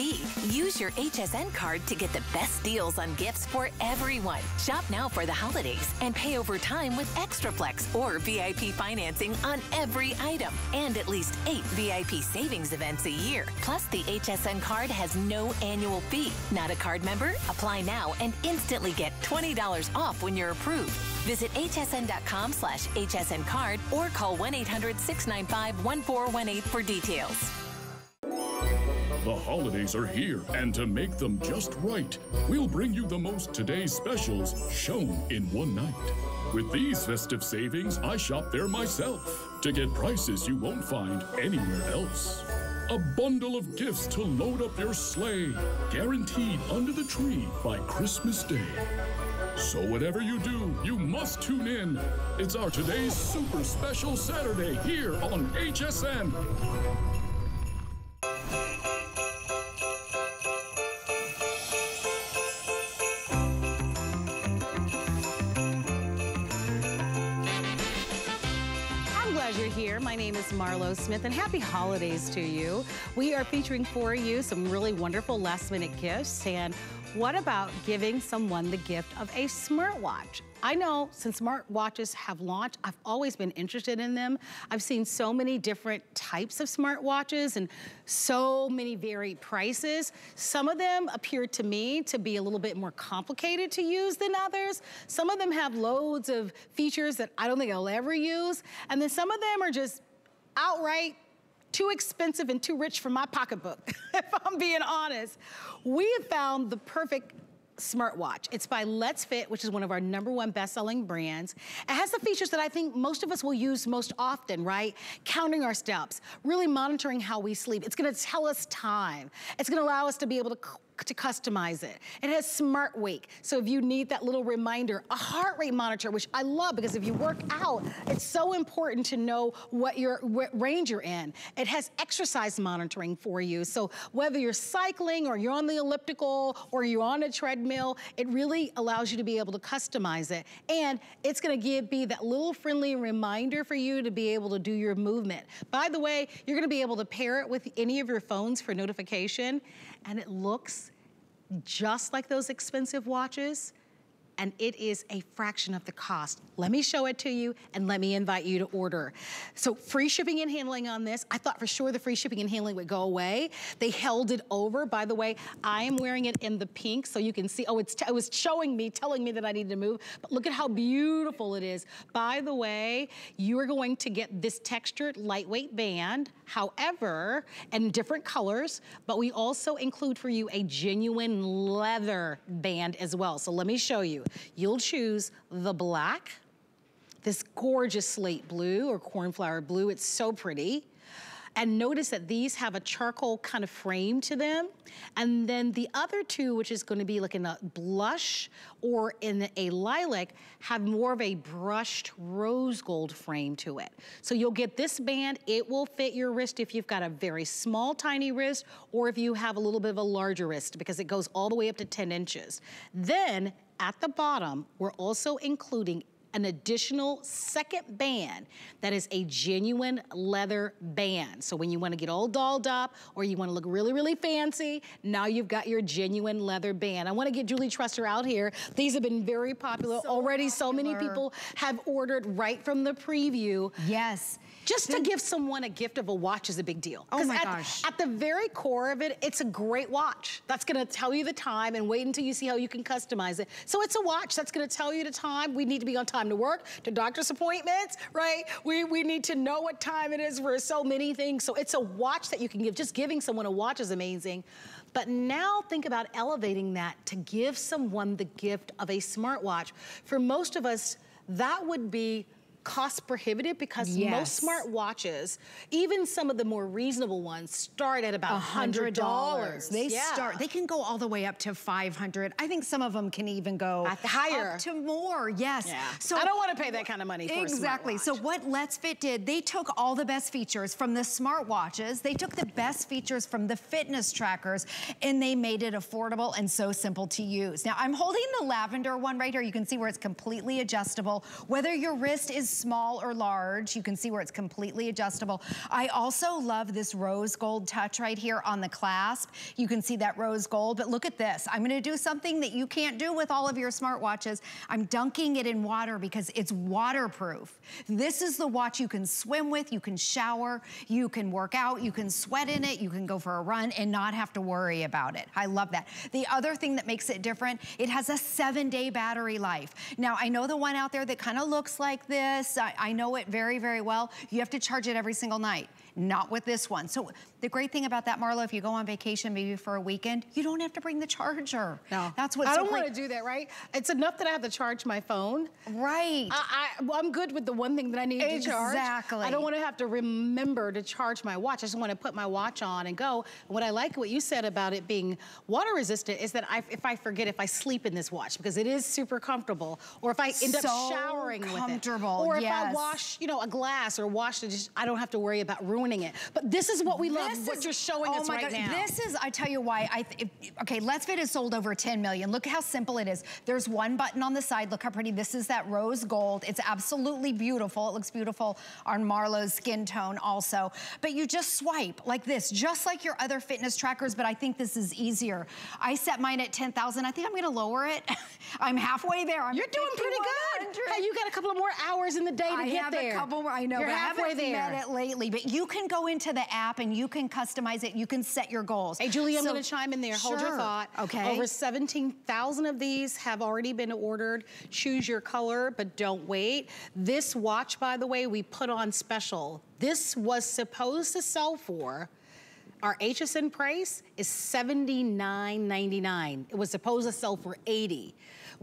Use your HSN card to get the best deals on gifts for everyone. Shop now for the holidays and pay over time with Extra Flex or VIP financing on every item and at least eight VIP savings events a year. Plus, the HSN card has no annual fee. Not a card member? Apply now and instantly get $20 off when you're approved. Visit hsn.com slash hsn card or call 1-800-695-1418 for details. The holidays are here, and to make them just right, we'll bring you the most today's specials shown in one night. With these festive savings, I shop there myself to get prices you won't find anywhere else. A bundle of gifts to load up your sleigh, guaranteed under the tree by Christmas Day. So whatever you do, you must tune in. It's our today's super special Saturday here on HSN. My name is Marlo Smith and happy holidays to you. We are featuring for you some really wonderful last minute gifts and what about giving someone the gift of a smartwatch? I know since smartwatches have launched, I've always been interested in them. I've seen so many different types of smartwatches and so many varied prices. Some of them appear to me to be a little bit more complicated to use than others. Some of them have loads of features that I don't think I'll ever use. And then some of them are just outright too expensive and too rich for my pocketbook, (laughs) if I'm being honest. We have found the perfect smartwatch. It's by Letsfit, which is one of our number one best-selling brands. It has the features that I think most of us will use most often, right? Counting our steps, really monitoring how we sleep. It's gonna tell us time. It's gonna allow us to be able to to customize it. It has smart wake. So if you need that little reminder, a heart rate monitor, which I love because if you work out, it's so important to know what your range you're in. It has exercise monitoring for you. So whether you're cycling or you're on the elliptical or you're on a treadmill, it really allows you to be able to customize it. And it's gonna give be that little friendly reminder for you to be able to do your movement. By the way, you're gonna be able to pair it with any of your phones for notification and it looks just like those expensive watches and it is a fraction of the cost. Let me show it to you and let me invite you to order. So free shipping and handling on this. I thought for sure the free shipping and handling would go away. They held it over. By the way, I am wearing it in the pink so you can see, oh, it's it was showing me, telling me that I needed to move, but look at how beautiful it is. By the way, you are going to get this textured lightweight band, however, in different colors, but we also include for you a genuine leather band as well. So let me show you. You'll choose the black, this gorgeous slate blue or cornflower blue. It's so pretty. And notice that these have a charcoal kind of frame to them. And then the other two, which is gonna be like in a blush or in a lilac, have more of a brushed rose gold frame to it. So you'll get this band, it will fit your wrist if you've got a very small, tiny wrist, or if you have a little bit of a larger wrist because it goes all the way up to 10 inches. Then at the bottom, we're also including an additional second band that is a genuine leather band. So when you wanna get all dolled up or you wanna look really, really fancy, now you've got your genuine leather band. I wanna get Julie Truster out here. These have been very popular so already. Popular. So many people have ordered right from the preview. Yes. Just to give someone a gift of a watch is a big deal. Oh my at, gosh. At the very core of it, it's a great watch. That's gonna tell you the time and wait until you see how you can customize it. So it's a watch that's gonna tell you the time. We need to be on time to work, to doctor's appointments, right? We, we need to know what time it is for so many things. So it's a watch that you can give. Just giving someone a watch is amazing. But now think about elevating that to give someone the gift of a smartwatch. For most of us, that would be cost prohibitive because Yes. most smart watches, even some of the more reasonable ones, start at about $100. $100. They Yeah. start, they can go all the way up to 500. I think some of them can even go higher. up to more, yes. Yeah. So I don't wanna pay that kind of money Exactly. So what Letsfit did, they took all the best features from the smartwatches, they took the best features from the fitness trackers, and they made it affordable and so simple to use. Now, I'm holding the lavender one right here. You can see where it's completely adjustable. Whether your wrist is small or large, you can see where it's completely adjustable. I also love this rose gold touch right here on the clasp. You can see that rose gold, but look at this. I'm gonna do something that you can't do with all of your smartwatches. I'm dunking it in water because it's waterproof. This is the watch you can swim with, you can shower, you can work out, you can sweat in it, you can go for a run and not have to worry about it. I love that. The other thing that makes it different, it has a seven day battery life. Now, I know the one out there that kind of looks like this. I, I know it very, very well. You have to charge it every single night. Not with this one. So the great thing about that, Marlo, if you go on vacation, maybe for a weekend, you don't have to bring the charger. No. That's what's I so don't great. want to do that, right? It's enough that I have to charge my phone. Right. I, I, well, I'm good with the one thing that I need to charge. Exactly. I don't want to have to remember to charge my watch. I just want to put my watch on and go. And what I like what you said about it being water resistant is that I, if I forget, if I sleep in this watch, because it is super comfortable, or if I end So up showering with it, comfortable, or if I wash, you know, a glass or wash it, just, I don't have to worry about ruining it. But this is what we love, This what is- you're showing oh us my right God. now. This is, I tell you why, I, okay, Letsfit has sold over 10 million. Look how simple it is. There's one button on the side. Look how pretty. This is that rose gold. It's absolutely beautiful. It looks beautiful on Marlo's skin tone also. But you just swipe like this, just like your other fitness trackers, but I think this is easier. I set mine at 10,000. I think I'm gonna lower it. (laughs) I'm halfway there. I'm You're doing pretty good. Hey, you got a couple of more hours in the day to I get have a couple more, I know, You're halfway I haven't there. met it lately. But you can go into the app and you can customize it. You can set your goals. Hey, Julie, I'm going to chime in there. Hold your thought. Okay. Over 17,000 of these have already been ordered. Choose your color, but don't wait. This watch, by the way, we put on special. This was supposed to sell for our HSN price is $79.99. It was supposed to sell for 80.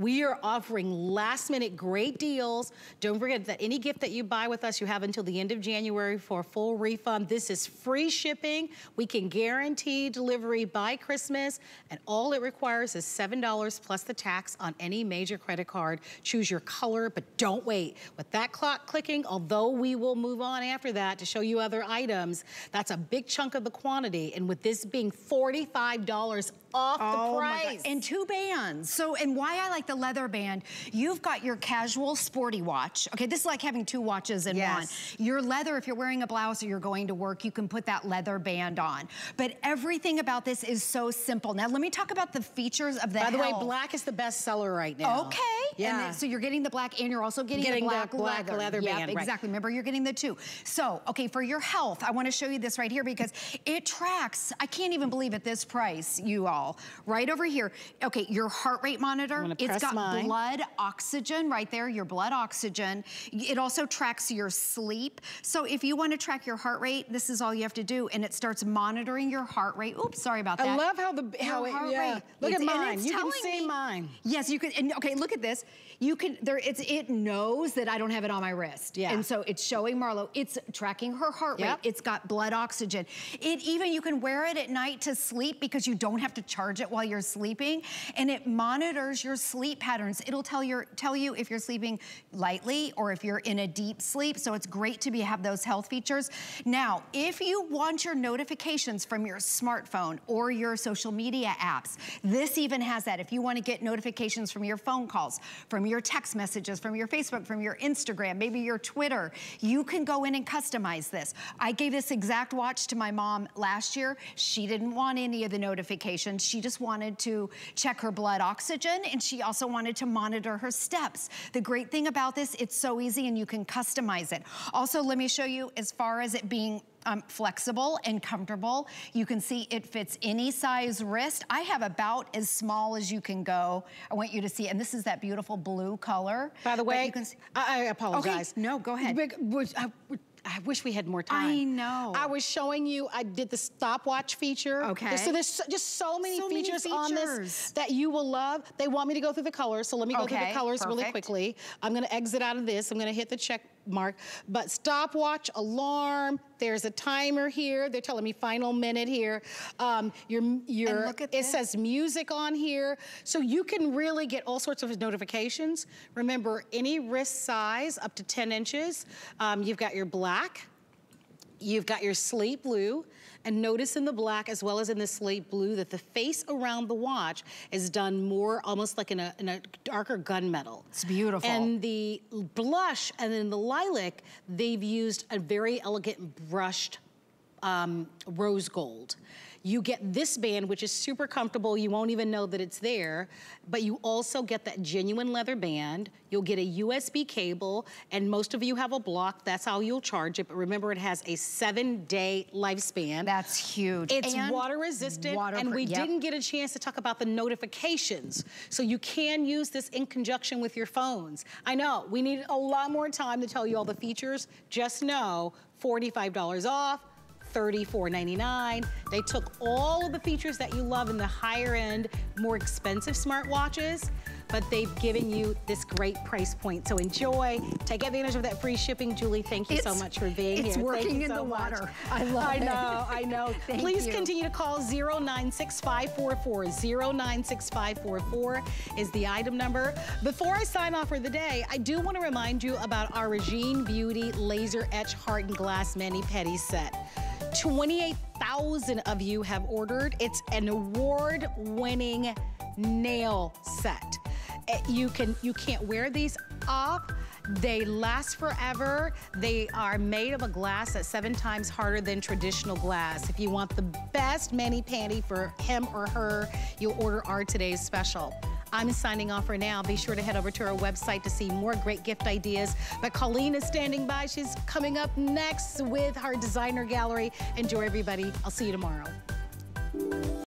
We are offering last minute great deals. Don't forget that any gift that you buy with us, you have until the end of January for a full refund. This is free shipping. We can guarantee delivery by Christmas, and all it requires is $7 plus the tax on any major credit card. Choose your color, but don't wait. With that clock clicking, although we will move on after that to show you other items, that's a big chunk of the quantity. And with this being $45 off the Oh God. price. And two bands. So, and why I like the leather band, you've got your casual sporty watch. Okay, this is like having two watches in Yes. one. Your leather, if you're wearing a blouse or you're going to work, you can put that leather band on. But everything about this is so simple. Now, let me talk about the features of the By the way, black is the best seller right now. Okay. Yeah. And then- so you're getting the black and you're also getting, Getting the the black, black leather. leather Yep, band, right. exactly. Remember, you're getting the two. So, okay, for your health, I want to show you this right here because it tracks, I can't even believe at this price, you all. Right over here. Okay, your heart rate monitor. It's got mine. blood oxygen right there, your blood oxygen. It also tracks your sleep. So if you want to track your heart rate, this is all you have to do. And it starts monitoring your heart rate. Oops, sorry about that. I love how the how Your it, heart yeah. rate. Look It's- at mine. You can see me- mine. Yes, you can. And okay, look at this. You can. There. It's. It knows that I don't have it on my wrist. Yeah. And so it's showing Marlo. It's tracking her heart rate. Yep. It's got blood oxygen. It even you can wear it at night to sleep because you don't have to charge it while you're sleeping, and it monitors your sleep patterns. It'll tell your tell you if you're sleeping lightly or if you're in a deep sleep. So it's great to be have those health features. Now, if you want your notifications from your smartphone or your social media apps, this even has that. If you want to get notifications from your phone calls, from your text messages, from your Facebook, from your Instagram, maybe your Twitter, you can go in and customize this. I gave this exact watch to my mom last year. She didn't want any of the notifications. She just wanted to check her blood oxygen and she also wanted to monitor her steps. The great thing about this, it's so easy and you can customize it. Also, let me show you as far as it being um, flexible and comfortable. You can see it fits any size wrist. I have about as small as you can go. I want you to see, and this is that beautiful blue color. By the way, you can see- I, I apologize. Okay, no, go ahead. I, wish we had more time. I know. I was showing you, I did the stopwatch feature. Okay. So there's so- just so many, So many features, on this that you will love. They want me to go through the colors, so let me go through the colors really quickly. I'm gonna exit out of this. I'm gonna hit the check Mark. But stopwatch, alarm, there's a timer here. They're telling me final minute here. Um, your, your, it this. says music on here. So you can really get all sorts of notifications. Remember, any wrist size up to 10 inches. Um, you've got your black, You've got your slate blue, and notice in the black as well as in the slate blue that the face around the watch is done more almost like in a, in a darker gunmetal. It's beautiful. And the blush and then the lilac, they've used a very elegant brushed um, rose gold. You get this band, which is super comfortable. You won't even know that it's there, but you also get that genuine leather band. You'll get a USB cable, and most of you have a block. That's how you'll charge it. But remember, it has a seven-day lifespan. That's huge. It's And water resistant, and we yep. didn't get a chance to talk about the notifications. So you can use this in conjunction with your phones. I know, we need a lot more time to tell you all the features. Just know, $45 off, $34.99. They took all of the features that you love in the higher end, more expensive smartwatches, but they've given you this great price point. So enjoy, take advantage of that free shipping. Julie, thank you so much for being it's here. Thank working in so the much. water. I love I it. know, I know. (laughs) Thank Please you. continue to call 096544. 096544 is the item number. Before I sign off for the day, I do want to remind you about our Regine Beauty Laser Etch Heart and Glass Mani Pedi set. 28,000 of you have ordered. It's an award-winning nail set. Eh, You can you can't wear these off. They last forever. They are made of a glass that's seven times harder than traditional glass. If you want the best mani panty for him or her, you'll order our today's special. I'm signing off for now. Be sure to head over to our website to see more great gift ideas. But Colleen is standing by. She's coming up next with her designer gallery. Enjoy, everybody. I'll see you tomorrow.